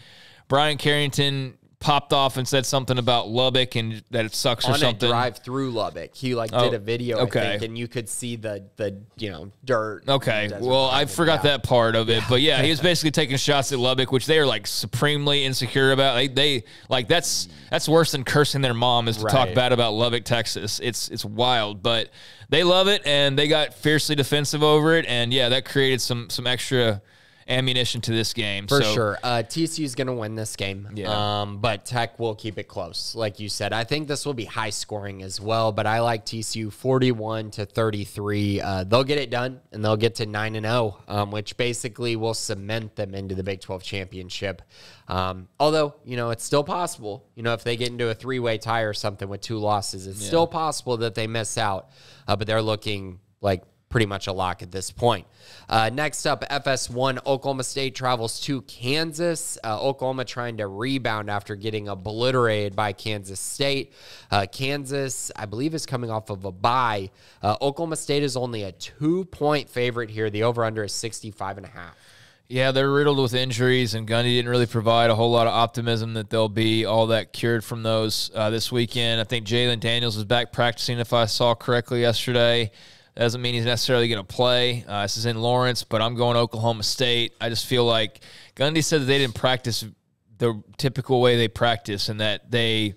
Bryan Carrington popped off and said something about Lubbock and that it sucks or something. drive through Lubbock. He like oh, did a video, okay. Think, and you could see the the you know dirt. Okay, well I forgot that part of it, yeah. but yeah, he was basically taking shots at Lubbock, which they are like supremely insecure about. They, they like that's that's worse than cursing their mom is to right. talk bad about Lubbock, Texas. It's it's wild, but they love it and they got fiercely defensive over it, and yeah, that created some some extra ammunition to this game. For so, sure. Uh, TCU is going to win this game. Yeah. Um, but Tech will keep it close. Like you said, I think this will be high scoring as well, but I like TCU 41 to 33. Uh, they'll get it done and they'll get to 9 and 0, um, which basically will cement them into the Big 12 championship. Um, although, you know, it's still possible, you know, if they get into a three way tie or something with two losses, it's yeah. still possible that they miss out. Uh, but they're looking like pretty much a lock at this point. Uh, next up, FS1, Oklahoma State travels to Kansas. Uh, Oklahoma trying to rebound after getting obliterated by Kansas State. Uh, Kansas, I believe, is coming off of a bye. Uh, Oklahoma State is only a two point favorite here. The over under is 65 and a half. Yeah, they're riddled with injuries, and Gundy didn't really provide a whole lot of optimism that they'll be all that cured from those uh, this weekend. I think Jalon Daniels is back practicing, if I saw correctly yesterday. Doesn't mean he's necessarily going to play. Uh, this is in Lawrence, but I'm going to Oklahoma State. I just feel like Gundy said that they didn't practice the typical way they practice and that they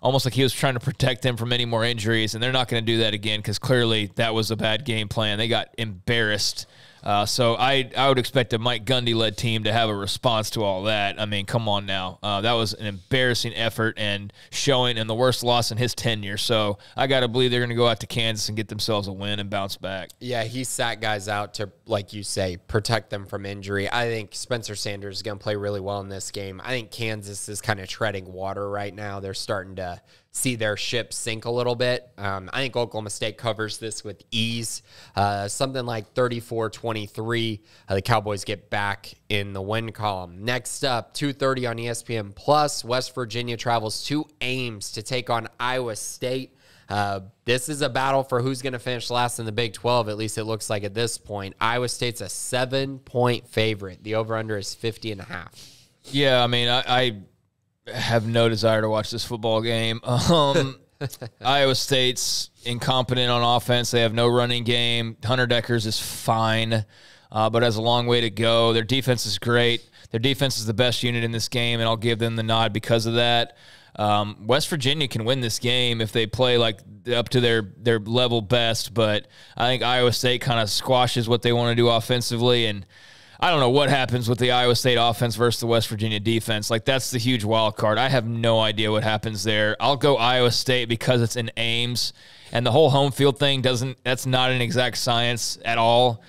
almost like he was trying to protect them from any more injuries. And they're not going to do that again because clearly that was a bad game plan. They got embarrassed uh, so I I would expect a Mike Gundy led team to have a response to all that. I mean, come on now, uh, that was an embarrassing effort and showing, and the worst loss in his tenure. So I got to believe they're going to go out to Kansas and get themselves a win and bounce back. Yeah, he sat guys out to, like you say, protect them from injury. I think Spencer Sanders is going to play really well in this game. I think Kansas is kind of treading water right now. They're starting to see their ship sink a little bit. Um, I think Oklahoma State covers this with ease. Uh, something like 34 23. Uh, the Cowboys get back in the win column. Next up, 2.30 on ESPN Plus. West Virginia travels to Ames to take on Iowa State. Uh, this is a battle for who's going to finish last in the Big 12, at least it looks like at this point. Iowa State's a seven point favorite. The over under is 50 and a half. Yeah, I mean, I, I have no desire to watch this football game. Um, Iowa State's incompetent on offense. They have no running game. Hunter Dekkers is fine, uh, but has a long way to go. Their defense is great. Their defense is the best unit in this game, and I'll give them the nod because of that. Um, West Virginia can win this game if they play like up to their their level best, but I think Iowa State kind of squashes what they want to do offensively and I don't know what happens with the Iowa State offense versus the West Virginia defense. Like that's the huge wild card. I have no idea what happens there. I'll go Iowa State because it's in Ames, and the whole home field thing doesn't. That's not an exact science at all.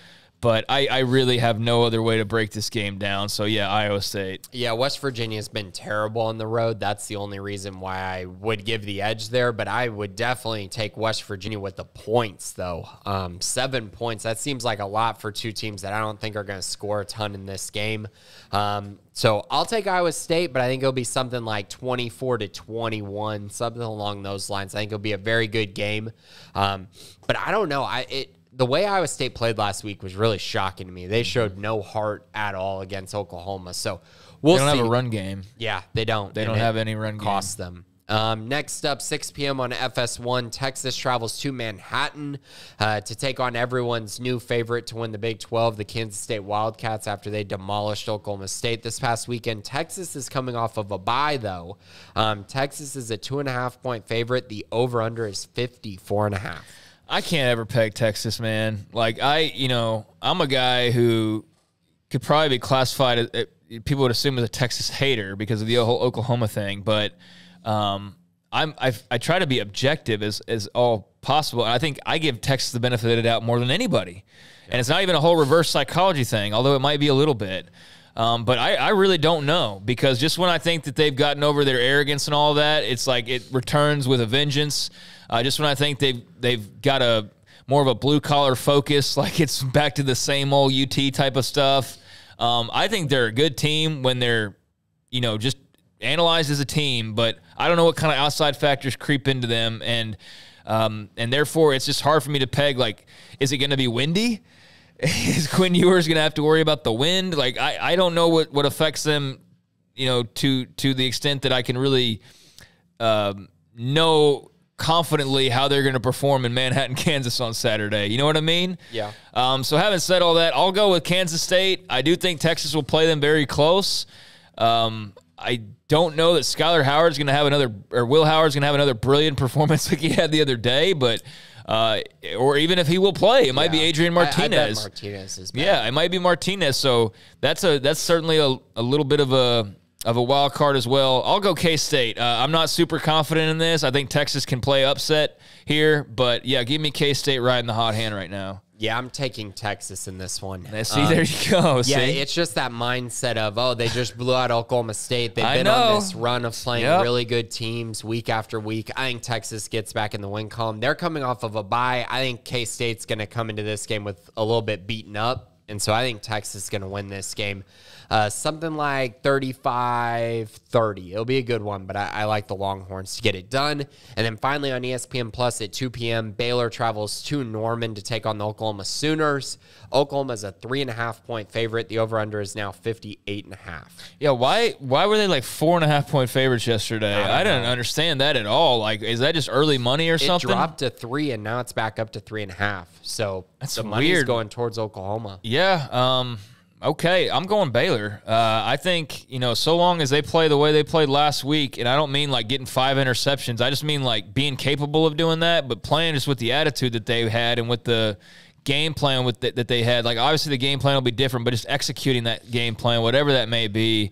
But I, I really have no other way to break this game down. So yeah, Iowa State. Yeah, West Virginia has been terrible on the road. That's the only reason why I would give the edge there. But I would definitely take West Virginia with the points, though. Um, seven points. That seems like a lot for two teams that I don't think are going to score a ton in this game. Um, so I'll take Iowa State, but I think it'll be something like 24 to 21, something along those lines. I think it'll be a very good game. Um, but I don't know. I it the way Iowa State played last week was really shocking to me. They showed no heart at all against Oklahoma. So we'll They don't see. have a run game. Yeah, they don't. They And don't have any run game. Cost them. Um, next up, 6 p.m. on FS1, Texas travels to Manhattan uh, to take on everyone's new favorite to win the Big 12, the Kansas State Wildcats, after they demolished Oklahoma State this past weekend. Texas is coming off of a bye, though. Um, Texas is a two and a half point favorite. The over under is 54 and a half. I can't ever peg Texas, man. Like I, you know, I'm a guy who could probably be classified as uh, people would assume as a Texas hater because of the whole Oklahoma thing, but um, I'm I, I try to be objective as as all possible. And I think I give Texas the benefit of the doubt more than anybody. And it's not even a whole reverse psychology thing, although it might be a little bit. Um, but I, I really don't know because just when I think that they've gotten over their arrogance and all that, it's like it returns with a vengeance. Uh, just when I think they've they've got a more of a blue collar focus, like it's back to the same old UT type of stuff. Um, I think they're a good team when they're, you know, just analyzed as a team. But I don't know what kind of outside factors creep into them, and um, and therefore it's just hard for me to peg. Like, is it going to be windy? is Quinn Ewers going to have to worry about the wind? Like, I, I don't know what, what affects them, you know, to to the extent that I can really um, know confidently how they're going to perform in Manhattan, Kansas on Saturday. You know what I mean? Yeah. Um, so having said all that, I'll go with Kansas State. I do think Texas will play them very close. Um, I don't know that Skylar Howard's going to have another, or Will Howard's going to have another brilliant performance like he had the other day, but uh, or even if he will play, it might be Adrian I- I bet Martinez. Martinez. Yeah, it might be Martinez. So that's a that's certainly a, a little bit of a of a wild card as well. I'll go K State. Uh, I'm not super confident in this. I think Texas can play upset here, but yeah, give me K State riding the hot hand right now. Yeah, I'm taking Texas in this one. See, Um, there you go. Yeah, See? it's just that mindset of oh, they just blew out Oklahoma State. They've I been know. on this run of playing Yep. really good teams week after week. I think Texas gets back in the win column. They're coming off of a bye. I think K State's going to come into this game with a little bit beaten up, and so I think Texas is going to win this game. Uh, something like 35 30. It'll be a good one, but I, I like the Longhorns to get it done. And then finally on ESPN Plus at 2 p.m., Baylor travels to Norman to take on the Oklahoma Sooners. Oklahoma is a three and a half point favorite. The over under is now 58 and a half. yeah, why why were they like four and a half point favorites yesterday? don't I, didn't understand that at all. Like, is that just early money or something? It something? dropped to three, and now it's back up to three and a half. So That's the money's weird. going towards Oklahoma. Yeah. Um, okay. I'm going Baylor. Uh, I think, you know, so long as they play the way they played last week, and I don't mean like getting five interceptions, I just mean like being capable of doing that, but playing just with the attitude that they had and with the game plan with that that they had. Like, obviously, the game plan will be different, but just executing that game plan, whatever that may be.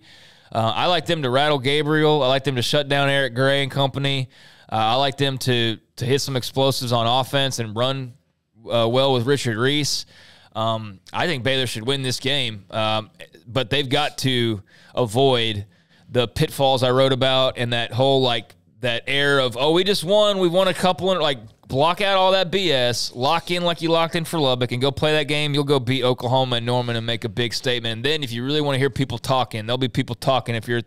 Uh, I like them to rattle Gabriel. I like them to shut down Eric Gray and company. Uh, I like them to to hit some explosives on offense and run uh, well with Richard Reese. Um, I think Baylor should win this game, um, but they've got to avoid the pitfalls I wrote about and that whole like that air of oh we just won, we won a couple and like block out all that BS, lock in like you locked in for Lubbock, and go play that game. You'll go beat Oklahoma and Norman and make a big statement. And then if you really want to hear people talking, there'll be people talking if you're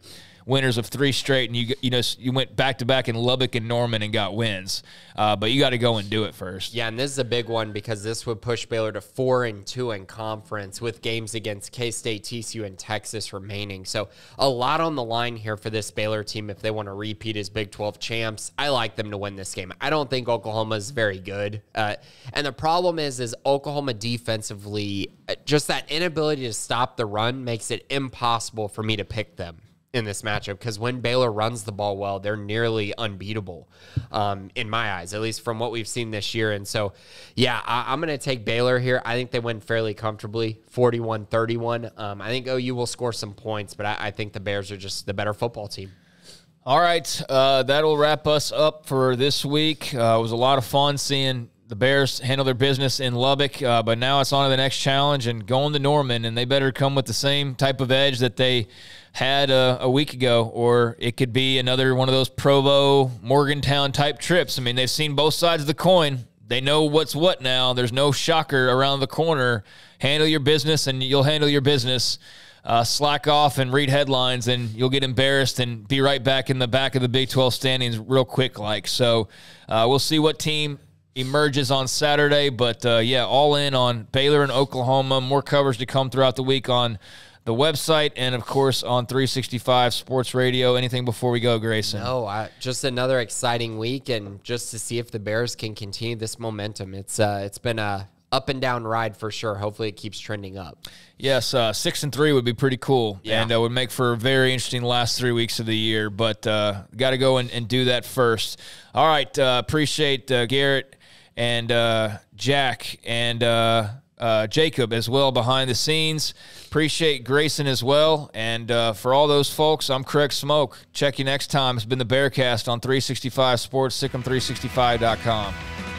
winners of three straight and you you know you went back to back in Lubbock and Norman and got wins. Uh, but you got to go and do it first. Yeah, and this is a big one because this would push Baylor to four and two in conference with games against K State, TCU, and Texas remaining. So a lot on the line here for this Baylor team if they want to repeat as Big 12 champs. I like them to win this game. I don't think Oklahoma is very good, uh, and the problem is, is Oklahoma defensively, uh, just that inability to stop the run makes it impossible for me to pick them. In this matchup because when Baylor runs the ball well, they're nearly unbeatable um, in my eyes, at least from what we've seen this year. And so, yeah, I, am going to take Baylor here. I think they win fairly comfortably, 41 31. Um, I think OU will score some points, but I, I, think the Bears are just the better football team. All right, uh, that'll wrap us up for this week. Uh, it was a lot of fun seeing the Bears handle their business in Lubbock, uh, but now it's on to the next challenge and going to Norman, and they better come with the same type of edge that they had a, a, week ago, or it could be another one of those Provo, Morgantown type trips. I mean, they've seen both sides of the coin. They know what's what now. There's no shocker around the corner. Handle your business, and you'll handle your business. Uh, slack off and read headlines, and you'll get embarrassed and be right back in the back of the Big 12 standings real quick. Like so, uh, we'll see what team emerges on Saturday. But uh, yeah, all in on Baylor and Oklahoma. More coverage to come throughout the week on the website and of course on 365 Sports Radio. Anything before we go, Grayson? No, I, just another exciting week, and just to see if the Bears can continue this momentum. It's uh, it's been a up and down ride for sure. Hopefully, it keeps trending up. Yes, uh, six and three would be pretty cool, yeah. and uh, would make for a very interesting last three weeks of the year. But uh, got to go and, and, do that first. All right, uh, appreciate uh, Garrett and uh, Jack and uh, uh, Jacob as well behind the scenes. Appreciate Grayson as well. And uh, for all those folks, I'm Craig Smoak. Check you next time. It's been the Bearcast on 365 Sports, SicEm365.com.